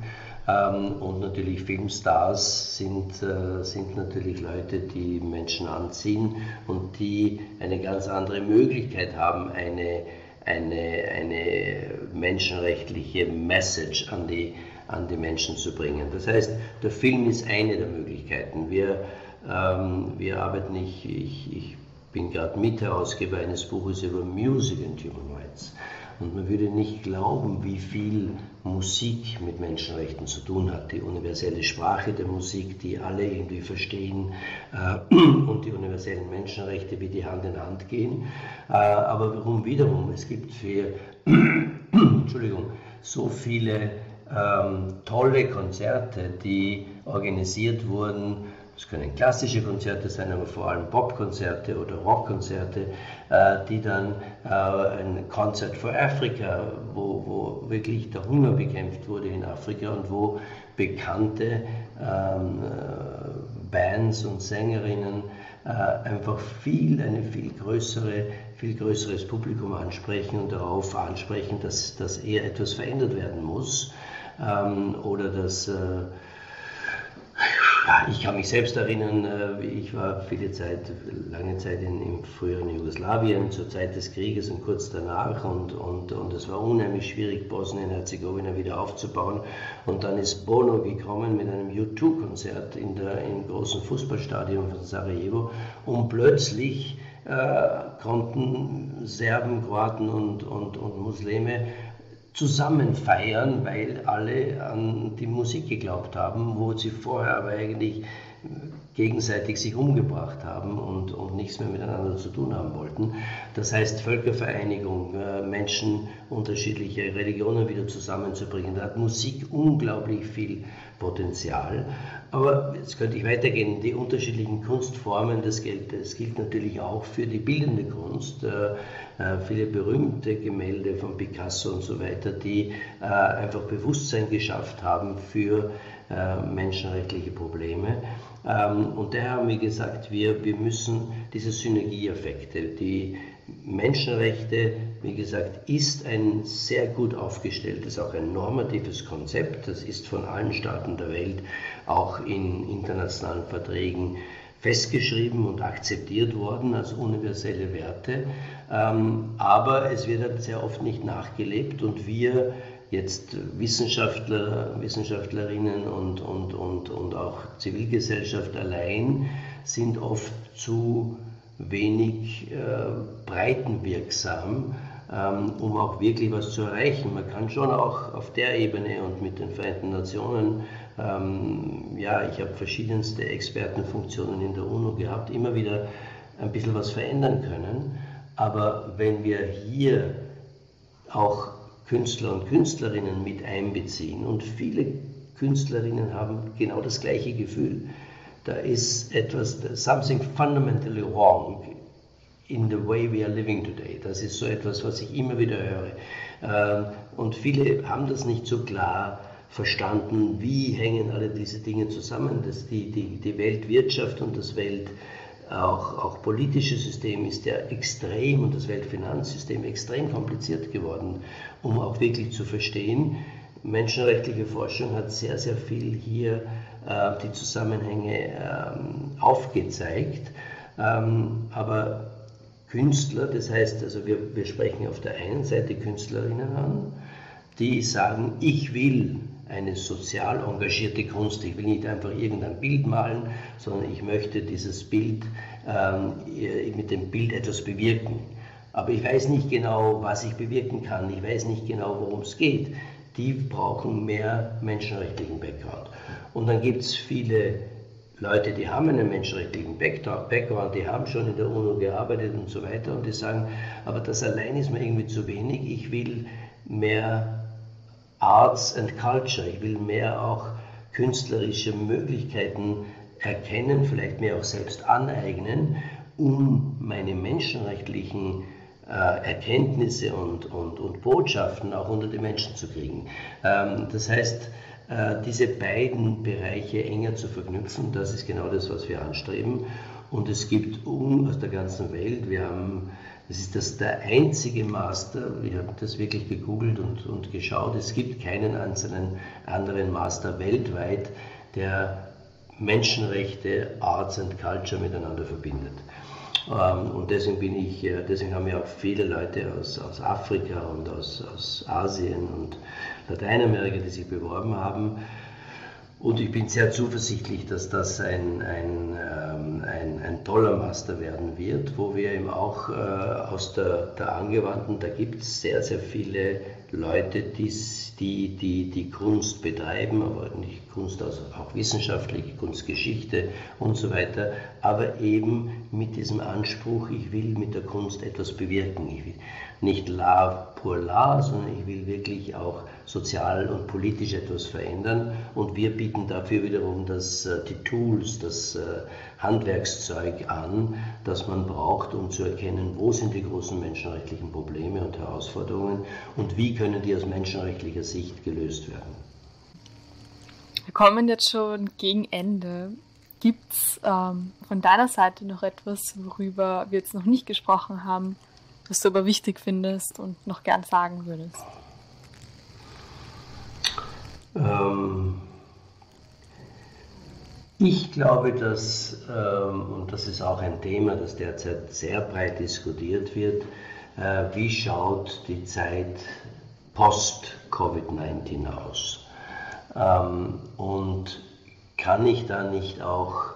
Ähm, und natürlich Filmstars sind, äh, sind natürlich Leute, die Menschen anziehen und die eine ganz andere Möglichkeit haben, eine, eine, eine menschenrechtliche Message an die, an die Menschen zu bringen. Das heißt, der Film ist eine der Möglichkeiten. Wir ähm, wir arbeiten, ich, ich, ich bin gerade Mitherausgeber eines Buches über Music and Human Rights. Und man würde nicht glauben, wie viel Musik mit Menschenrechten zu tun hat. Die universelle Sprache der Musik, die alle irgendwie verstehen äh, und die universellen Menschenrechte, wie die Hand in Hand gehen. Äh, aber warum wiederum? Es gibt für, Entschuldigung, so viele ähm, tolle Konzerte, die organisiert wurden es können klassische Konzerte sein, aber vor allem Popkonzerte oder Rockkonzerte, äh, die dann äh, ein Concert for Africa, wo, wo wirklich der Hunger bekämpft wurde in Afrika und wo bekannte ähm, äh, Bands und Sängerinnen einfach viel, eine viel größere, viel größeres Publikum ansprechen und darauf ansprechen, dass, dass eher etwas verändert werden muss ähm, oder dass ja, ich kann mich selbst erinnern, äh, ich war viele Zeit, lange Zeit in, im früheren Jugoslawien zur Zeit des Krieges und kurz danach und, und, und es war unheimlich schwierig, Bosnien-Herzegowina wieder aufzubauen. Und dann ist Bono gekommen mit einem U2-Konzert in der, im großen Fußballstadion von Sarajevo und plötzlich äh, konnten Serben, Kroaten und, und, und Muslime zusammen feiern, weil alle an die Musik geglaubt haben, wo sie vorher aber eigentlich gegenseitig sich umgebracht haben und, und nichts mehr miteinander zu tun haben wollten. Das heißt Völkervereinigung, äh, Menschen unterschiedlicher Religionen wieder zusammenzubringen. Da hat Musik unglaublich viel Potenzial. Aber jetzt könnte ich weitergehen, die unterschiedlichen Kunstformen, das gilt, das gilt natürlich auch für die bildende Kunst. Äh, äh, viele berühmte Gemälde von Picasso und so weiter, die äh, einfach Bewusstsein geschafft haben für menschenrechtliche Probleme. Ähm, und daher haben wir gesagt, wir, wir müssen diese Synergieeffekte, die Menschenrechte, wie gesagt, ist ein sehr gut aufgestelltes, auch ein normatives Konzept. Das ist von allen Staaten der Welt auch in internationalen Verträgen festgeschrieben und akzeptiert worden als universelle Werte. Ähm, aber es wird halt sehr oft nicht nachgelebt und wir jetzt Wissenschaftler, Wissenschaftlerinnen und, und, und, und auch Zivilgesellschaft allein sind oft zu wenig äh, breitenwirksam, ähm, um auch wirklich was zu erreichen. Man kann schon auch auf der Ebene und mit den Vereinten Nationen, ähm, ja, ich habe verschiedenste Expertenfunktionen in der UNO gehabt, immer wieder ein bisschen was verändern können. Aber wenn wir hier auch Künstler und Künstlerinnen mit einbeziehen und viele Künstlerinnen haben genau das gleiche Gefühl, da ist etwas, something fundamentally wrong in the way we are living today. Das ist so etwas, was ich immer wieder höre. Ähm, und viele haben das nicht so klar verstanden, wie hängen alle diese Dinge zusammen. dass die, die, die Weltwirtschaft und das Welt, auch, auch politische System ist ja extrem und das Weltfinanzsystem extrem kompliziert geworden, um auch wirklich zu verstehen, menschenrechtliche Forschung hat sehr, sehr viel hier äh, die Zusammenhänge ähm, aufgezeigt. Ähm, aber Künstler, das heißt, also wir, wir sprechen auf der einen Seite Künstlerinnen an, die sagen, ich will eine sozial engagierte Kunst. Ich will nicht einfach irgendein Bild malen, sondern ich möchte dieses Bild ähm, mit dem Bild etwas bewirken. Aber ich weiß nicht genau, was ich bewirken kann. Ich weiß nicht genau, worum es geht. Die brauchen mehr menschenrechtlichen Background. Und dann gibt es viele Leute, die haben einen menschenrechtlichen Background, die haben schon in der UNO gearbeitet und so weiter und die sagen, aber das allein ist mir irgendwie zu wenig. Ich will mehr Arts and Culture, ich will mehr auch künstlerische Möglichkeiten erkennen, vielleicht mir auch selbst aneignen, um meine menschenrechtlichen äh, Erkenntnisse und, und, und Botschaften auch unter die Menschen zu kriegen. Ähm, das heißt, äh, diese beiden Bereiche enger zu verknüpfen, das ist genau das, was wir anstreben. Und es gibt um aus der ganzen Welt, wir haben, das ist das der einzige Master, wir haben das wirklich gegoogelt und, und geschaut, es gibt keinen einzelnen anderen Master weltweit, der Menschenrechte, Arts and Culture miteinander verbindet. Ähm, und deswegen bin ich, äh, deswegen haben ja auch viele Leute aus, aus Afrika und aus, aus Asien und Lateinamerika, die sich beworben haben. Und ich bin sehr zuversichtlich, dass das ein, ein, ähm, ein, ein toller Master werden wird, wo wir eben auch äh, aus der, der Angewandten, da gibt es sehr, sehr viele Leute, die, die, die, die Kunst betreiben, aber nicht Kunst, also auch wissenschaftliche Kunstgeschichte und so weiter, aber eben mit diesem Anspruch, ich will mit der Kunst etwas bewirken. Ich will nicht la pour la, sondern ich will wirklich auch sozial und politisch etwas verändern. Und wir bieten dafür wiederum das, äh, die Tools, das äh, Handwerkszeug an, das man braucht, um zu erkennen, wo sind die großen menschenrechtlichen Probleme und Herausforderungen und wie können die aus menschenrechtlicher Sicht gelöst werden. Wir kommen jetzt schon gegen Ende. Gibt es ähm, von deiner Seite noch etwas, worüber wir jetzt noch nicht gesprochen haben, was du aber wichtig findest und noch gern sagen würdest? Ähm, ich glaube, dass, ähm, und das ist auch ein Thema, das derzeit sehr breit diskutiert wird, äh, wie schaut die Zeit post-Covid-19 aus? Ähm, und kann ich da nicht auch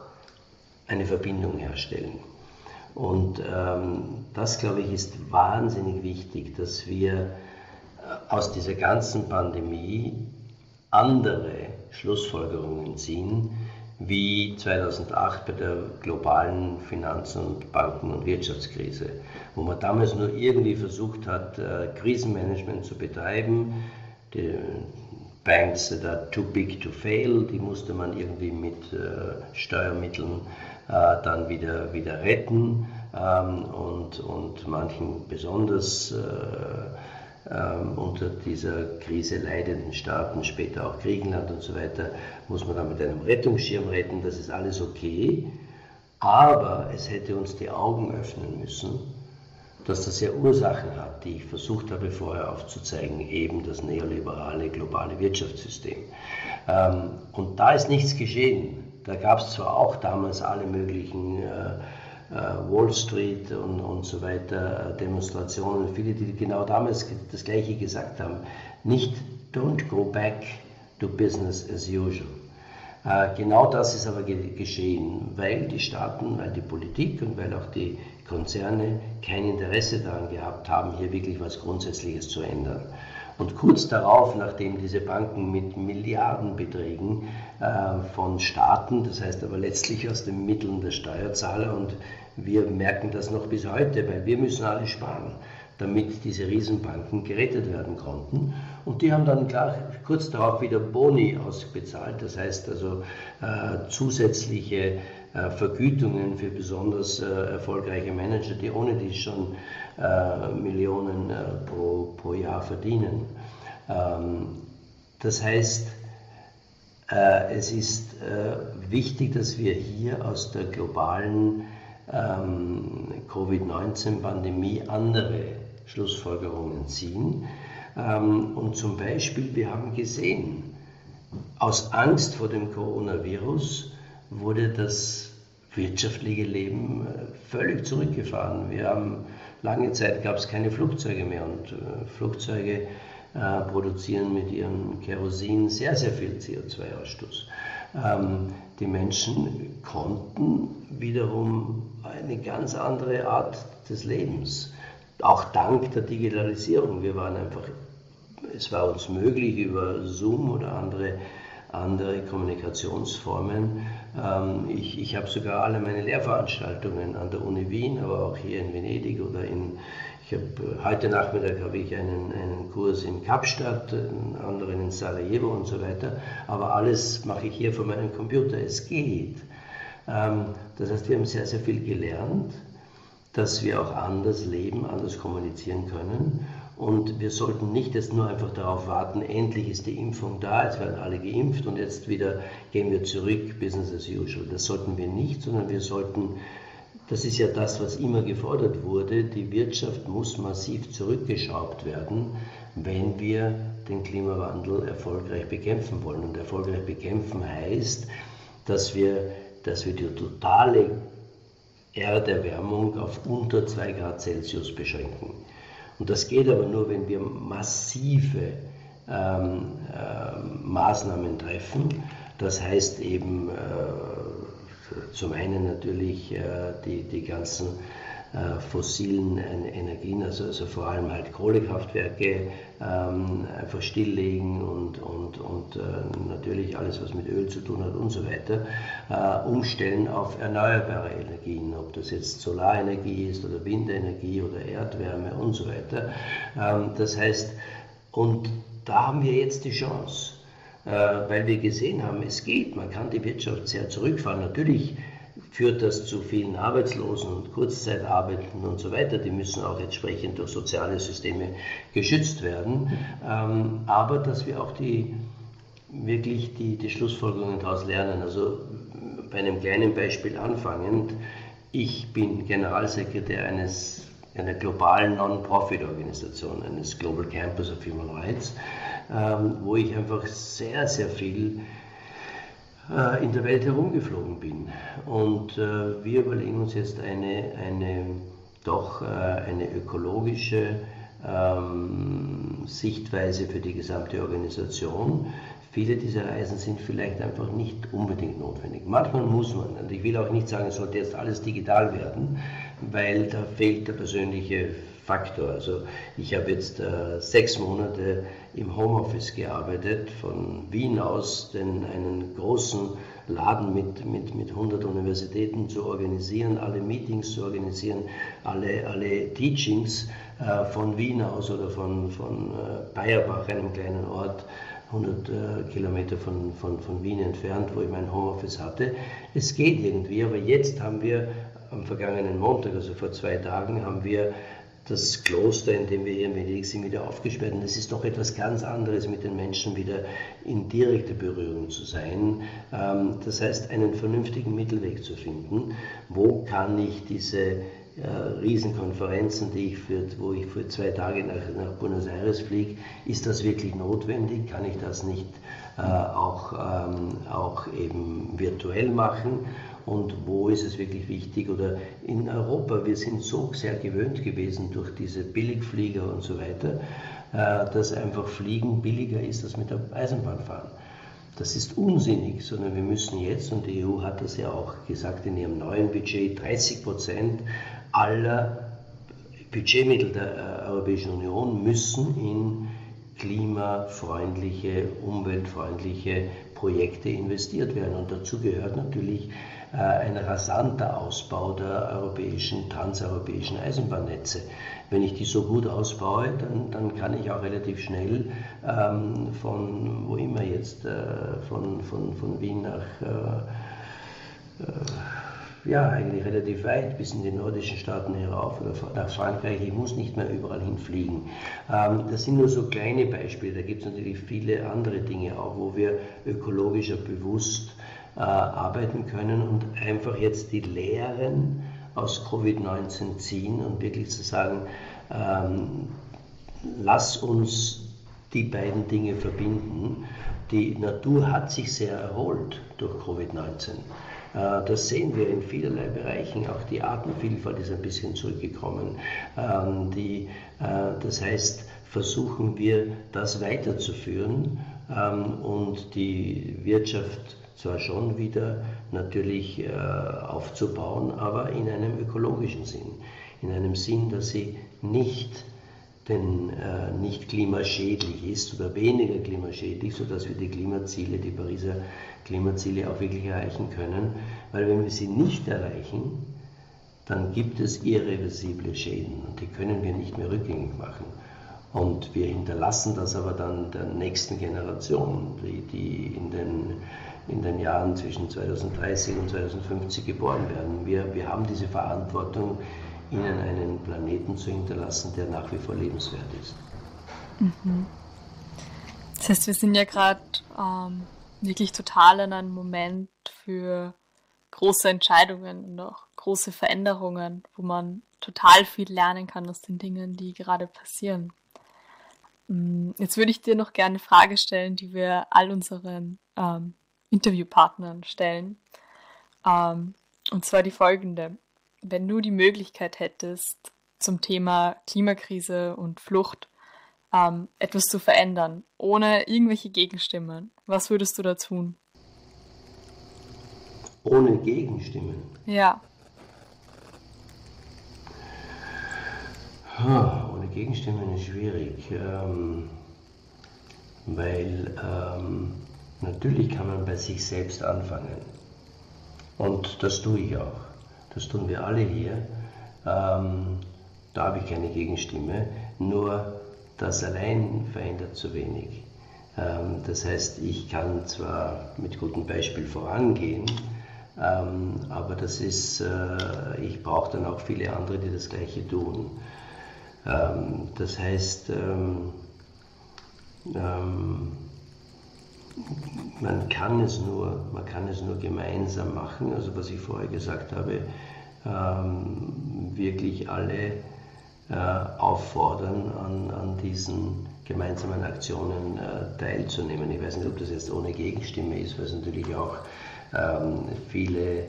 eine Verbindung herstellen? Und ähm, das, glaube ich, ist wahnsinnig wichtig, dass wir äh, aus dieser ganzen Pandemie andere Schlussfolgerungen ziehen, wie 2008 bei der globalen Finanz- und Banken- und Wirtschaftskrise, wo man damals nur irgendwie versucht hat, äh, Krisenmanagement zu betreiben. Die Banks that are too big to fail, die musste man irgendwie mit äh, Steuermitteln äh, dann wieder, wieder retten ähm, und, und manchen besonders ähm, unter dieser Krise leidenden Staaten, später auch Griechenland und so weiter, muss man dann mit einem Rettungsschirm retten, das ist alles okay. Aber es hätte uns die Augen öffnen müssen, dass das ja Ursachen hat, die ich versucht habe vorher aufzuzeigen, eben das neoliberale globale Wirtschaftssystem. Ähm, und da ist nichts geschehen. Da gab es zwar auch damals alle möglichen äh, äh, Wall Street und, und so weiter, äh, Demonstrationen, viele, die genau damals das Gleiche gesagt haben. Nicht don't go back to business as usual. Genau das ist aber geschehen, weil die Staaten, weil die Politik und weil auch die Konzerne kein Interesse daran gehabt haben, hier wirklich was Grundsätzliches zu ändern. Und kurz darauf, nachdem diese Banken mit Milliardenbeträgen äh, von Staaten, das heißt aber letztlich aus den Mitteln der Steuerzahler, und wir merken das noch bis heute, weil wir müssen alle sparen, damit diese Riesenbanken gerettet werden konnten. Und die haben dann klar, kurz darauf wieder Boni ausbezahlt, das heißt also äh, zusätzliche Vergütungen für besonders äh, erfolgreiche Manager, die ohne dies schon äh, Millionen pro, pro Jahr verdienen. Ähm, das heißt, es ist wichtig, dass wir hier aus der globalen ähm, Covid-19-Pandemie andere Schlussfolgerungen ziehen. Ähm, und zum Beispiel, wir haben gesehen, aus Angst vor dem Coronavirus wurde das wirtschaftliche Leben äh, völlig zurückgefahren. Wir haben lange Zeit gab es keine Flugzeuge mehr und äh, Flugzeuge äh, produzieren mit ihrem Kerosin sehr, sehr viel CO2-Ausstoß. Ähm, die Menschen konnten wiederum eine ganz andere Art des Lebens, auch dank der Digitalisierung. Wir waren einfach, es war uns möglich über Zoom oder andere andere Kommunikationsformen. Ähm, ich, ich habe sogar alle meine Lehrveranstaltungen an der Uni Wien, aber auch hier in Venedig oder in, ich habe heute Nachmittag habe ich einen, einen Kurs in Kapstadt, einen anderen in Sarajevo und so weiter. Aber alles mache ich hier von meinem Computer. Es geht. Ähm, das heißt, wir haben sehr, sehr viel gelernt, dass wir auch anders leben, anders kommunizieren können. Und wir sollten nicht jetzt nur einfach darauf warten, endlich ist die Impfung da, jetzt werden alle geimpft und jetzt wieder gehen wir zurück, Business as usual. Das sollten wir nicht, sondern wir sollten, das ist ja das, was immer gefordert wurde, die Wirtschaft muss massiv zurückgeschraubt werden, wenn wir den Klimawandel erfolgreich bekämpfen wollen. Und erfolgreich bekämpfen heißt, dass wir, dass wir die totale Erderwärmung auf unter 2 Grad Celsius beschränken. Und das geht aber nur, wenn wir massive ähm, äh, Maßnahmen treffen. Das heißt eben äh, zum einen natürlich äh, die, die ganzen fossilen Energien, also, also vor allem halt Kohlekraftwerke ähm, einfach stilllegen und, und, und äh, natürlich alles, was mit Öl zu tun hat und so weiter, äh, umstellen auf erneuerbare Energien, ob das jetzt Solarenergie ist oder Windenergie oder Erdwärme und so weiter. Ähm, das heißt, und da haben wir jetzt die Chance, äh, weil wir gesehen haben, es geht, man kann die Wirtschaft sehr zurückfahren. Natürlich führt das zu vielen Arbeitslosen und Kurzzeitarbeiten und so weiter. Die müssen auch entsprechend durch soziale Systeme geschützt werden. Ähm, aber dass wir auch die, wirklich die, die Schlussfolgerungen daraus lernen. Also bei einem kleinen Beispiel anfangend. Ich bin Generalsekretär eines, einer globalen Non-Profit-Organisation, eines Global Campus of Human Rights, ähm, wo ich einfach sehr, sehr viel äh, in der Welt herumgeflogen bin. Und äh, wir überlegen uns jetzt eine, eine doch äh, eine ökologische ähm, Sichtweise für die gesamte Organisation. Viele dieser Reisen sind vielleicht einfach nicht unbedingt notwendig. Manchmal muss man, und ich will auch nicht sagen, es sollte jetzt alles digital werden, weil da fehlt der persönliche Faktor. Also ich habe jetzt äh, sechs Monate im Homeoffice gearbeitet, von Wien aus den, einen großen Laden mit, mit, mit 100 Universitäten zu organisieren, alle Meetings zu organisieren, alle, alle Teachings äh, von Wien aus oder von, von äh, Bayerbach, einem kleinen Ort, 100 äh, Kilometer von, von, von Wien entfernt, wo ich mein Homeoffice hatte. Es geht irgendwie, aber jetzt haben wir am vergangenen Montag, also vor zwei Tagen, haben wir das Kloster, in dem wir hier in Venedig sind, wieder aufgesperrt. Und es ist doch etwas ganz anderes, mit den Menschen wieder in direkter Berührung zu sein. Ähm, das heißt, einen vernünftigen Mittelweg zu finden. Wo kann ich diese äh, Riesenkonferenzen, die ich für, wo ich für zwei Tage nach, nach Buenos Aires fliege, ist das wirklich notwendig? Kann ich das nicht äh, auch, ähm, auch eben virtuell machen? Und wo ist es wirklich wichtig. Oder in Europa, wir sind so sehr gewöhnt gewesen durch diese Billigflieger und so weiter, äh, dass einfach Fliegen billiger ist als mit der Eisenbahn fahren. Das ist unsinnig, sondern wir müssen jetzt, und die EU hat das ja auch gesagt in ihrem neuen Budget, 30 Prozent aller Budgetmittel der äh, Europäischen Union müssen in klimafreundliche, umweltfreundliche Projekte investiert werden. Und dazu gehört natürlich ein rasanter Ausbau der europäischen, transeuropäischen Eisenbahnnetze. Wenn ich die so gut ausbaue, dann, dann kann ich auch relativ schnell ähm, von wo immer jetzt, äh, von, von, von Wien nach, äh, äh, ja, eigentlich relativ weit bis in die nordischen Staaten herauf oder nach Frankreich. Ich muss nicht mehr überall hinfliegen. Ähm, das sind nur so kleine Beispiele. Da gibt es natürlich viele andere Dinge auch, wo wir ökologischer bewusst äh, arbeiten können und einfach jetzt die Lehren aus Covid-19 ziehen und wirklich zu sagen, ähm, lass uns die beiden Dinge verbinden. Die Natur hat sich sehr erholt durch Covid-19. Äh, das sehen wir in vielerlei Bereichen. Auch die Artenvielfalt ist ein bisschen zurückgekommen. Ähm, die, äh, das heißt, versuchen wir das weiterzuführen ähm, und die Wirtschaft zwar schon wieder natürlich äh, aufzubauen, aber in einem ökologischen Sinn. In einem Sinn, dass sie nicht denn äh, nicht klimaschädlich ist oder weniger klimaschädlich, sodass wir die Klimaziele, die Pariser Klimaziele auch wirklich erreichen können. Weil wenn wir sie nicht erreichen, dann gibt es irreversible Schäden und die können wir nicht mehr rückgängig machen. Und wir hinterlassen das aber dann der nächsten Generation, die, die in, den, in den Jahren zwischen 2030 und 2050 geboren werden. Wir, wir haben diese Verantwortung, ihnen einen Planeten zu hinterlassen, der nach wie vor lebenswert ist. Mhm. Das heißt, wir sind ja gerade ähm, wirklich total in einem Moment für große Entscheidungen und auch große Veränderungen, wo man total viel lernen kann aus den Dingen, die gerade passieren. Mm, jetzt würde ich dir noch gerne eine Frage stellen, die wir all unseren ähm, Interviewpartnern stellen. Ähm, und zwar die folgende. Wenn du die Möglichkeit hättest, zum Thema Klimakrise und Flucht ähm, etwas zu verändern, ohne irgendwelche Gegenstimmen, was würdest du da tun? Ohne Gegenstimmen? Ja. ohne Gegenstimmen ist schwierig, ähm, weil ähm, natürlich kann man bei sich selbst anfangen. Und das tue ich auch. Das tun wir alle hier. Ähm, da habe ich keine Gegenstimme. Nur das allein verändert zu wenig. Ähm, das heißt, ich kann zwar mit gutem Beispiel vorangehen, ähm, aber das ist, äh, ich brauche dann auch viele andere, die das Gleiche tun. Ähm, das heißt, man kann es nur, man kann es nur gemeinsam machen. Also was ich vorher gesagt habe, wirklich alle äh, auffordern, an, an diesen gemeinsamen Aktionen äh, teilzunehmen. Ich weiß nicht, ob das jetzt ohne Gegenstimme ist, weil es natürlich auch ähm, viele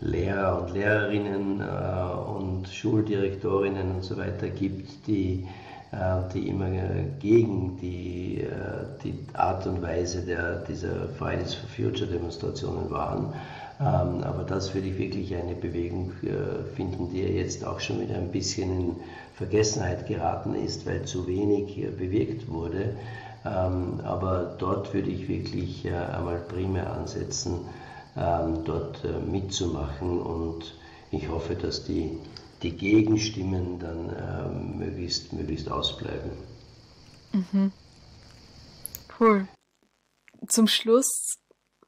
Lehrer und Lehrerinnen äh, und Schuldirektorinnen und so weiter gibt, die, äh, die immer gegen die, äh, die Art und Weise der, dieser Fridays for Future Demonstrationen waren. Ähm, aber das würde ich wirklich eine Bewegung äh, finden, die jetzt auch schon wieder ein bisschen in Vergessenheit geraten ist, weil zu wenig äh, bewirkt wurde. Ähm, aber dort würde ich wirklich äh, einmal primär ansetzen, dort mitzumachen und ich hoffe, dass die, die Gegenstimmen dann möglichst, möglichst ausbleiben. Mhm. Cool. Zum Schluss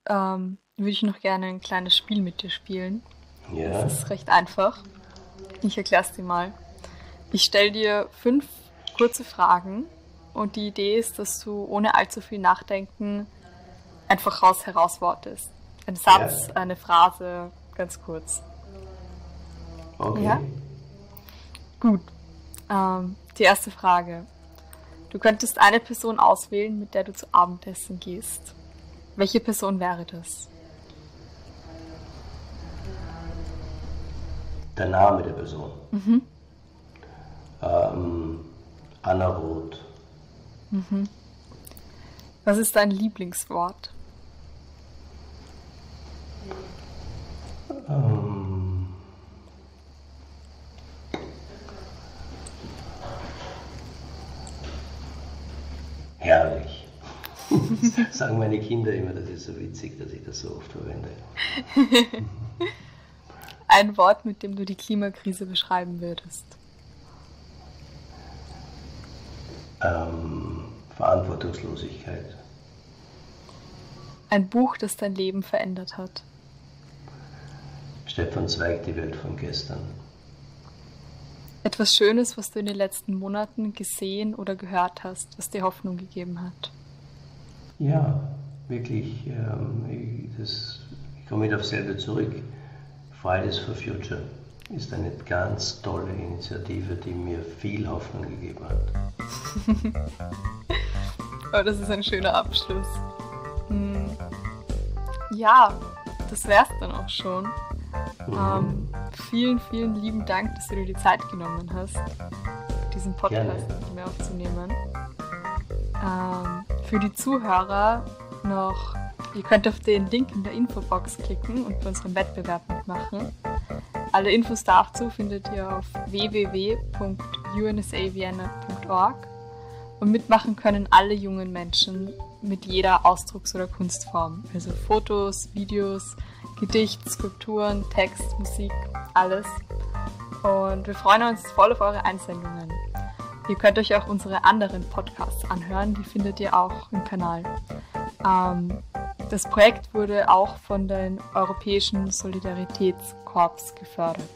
ähm, würde ich noch gerne ein kleines Spiel mit dir spielen. Ja. Das ist recht einfach. Ich erkläre es dir mal. Ich stelle dir fünf kurze Fragen und die Idee ist, dass du ohne allzu viel Nachdenken einfach raus herauswortest. Ein Satz, ja. eine Phrase, ganz kurz. Okay. Ja? Gut. Ähm, die erste Frage. Du könntest eine Person auswählen, mit der du zu Abendessen gehst. Welche Person wäre das? der Name der Person. Mhm. Ähm, Anna Roth. Mhm. Was ist dein Lieblingswort? Ähm, herrlich. Sagen meine Kinder immer, das ist so witzig, dass ich das so oft verwende. ein Wort, mit dem du die Klimakrise beschreiben würdest? Ähm, Verantwortungslosigkeit. Ein Buch, das dein Leben verändert hat. Stefan Zweig, die Welt von gestern. Etwas Schönes, was du in den letzten Monaten gesehen oder gehört hast, was dir Hoffnung gegeben hat. Ja, wirklich. Ähm, ich, das, ich komme wieder auf selbe zurück. Fridays for Future ist eine ganz tolle Initiative, die mir viel Hoffnung gegeben hat. oh, das ist ein schöner Abschluss. Hm. Ja, das wär's dann auch schon. Ähm, vielen, vielen lieben Dank, dass du dir die Zeit genommen hast, diesen Podcast mit mir aufzunehmen. Ähm, für die Zuhörer noch, ihr könnt auf den Link in der Infobox klicken und bei unserem Wettbewerb mitmachen. Alle Infos dazu findet ihr auf www.unsavienna.org und mitmachen können alle jungen Menschen mit jeder Ausdrucks- oder Kunstform. Also Fotos, Videos, Gedicht, Skulpturen, Text, Musik, alles. Und wir freuen uns voll auf eure Einsendungen. Ihr könnt euch auch unsere anderen Podcasts anhören, die findet ihr auch im Kanal. Ähm, das Projekt wurde auch von den Europäischen Solidaritätskorps gefördert.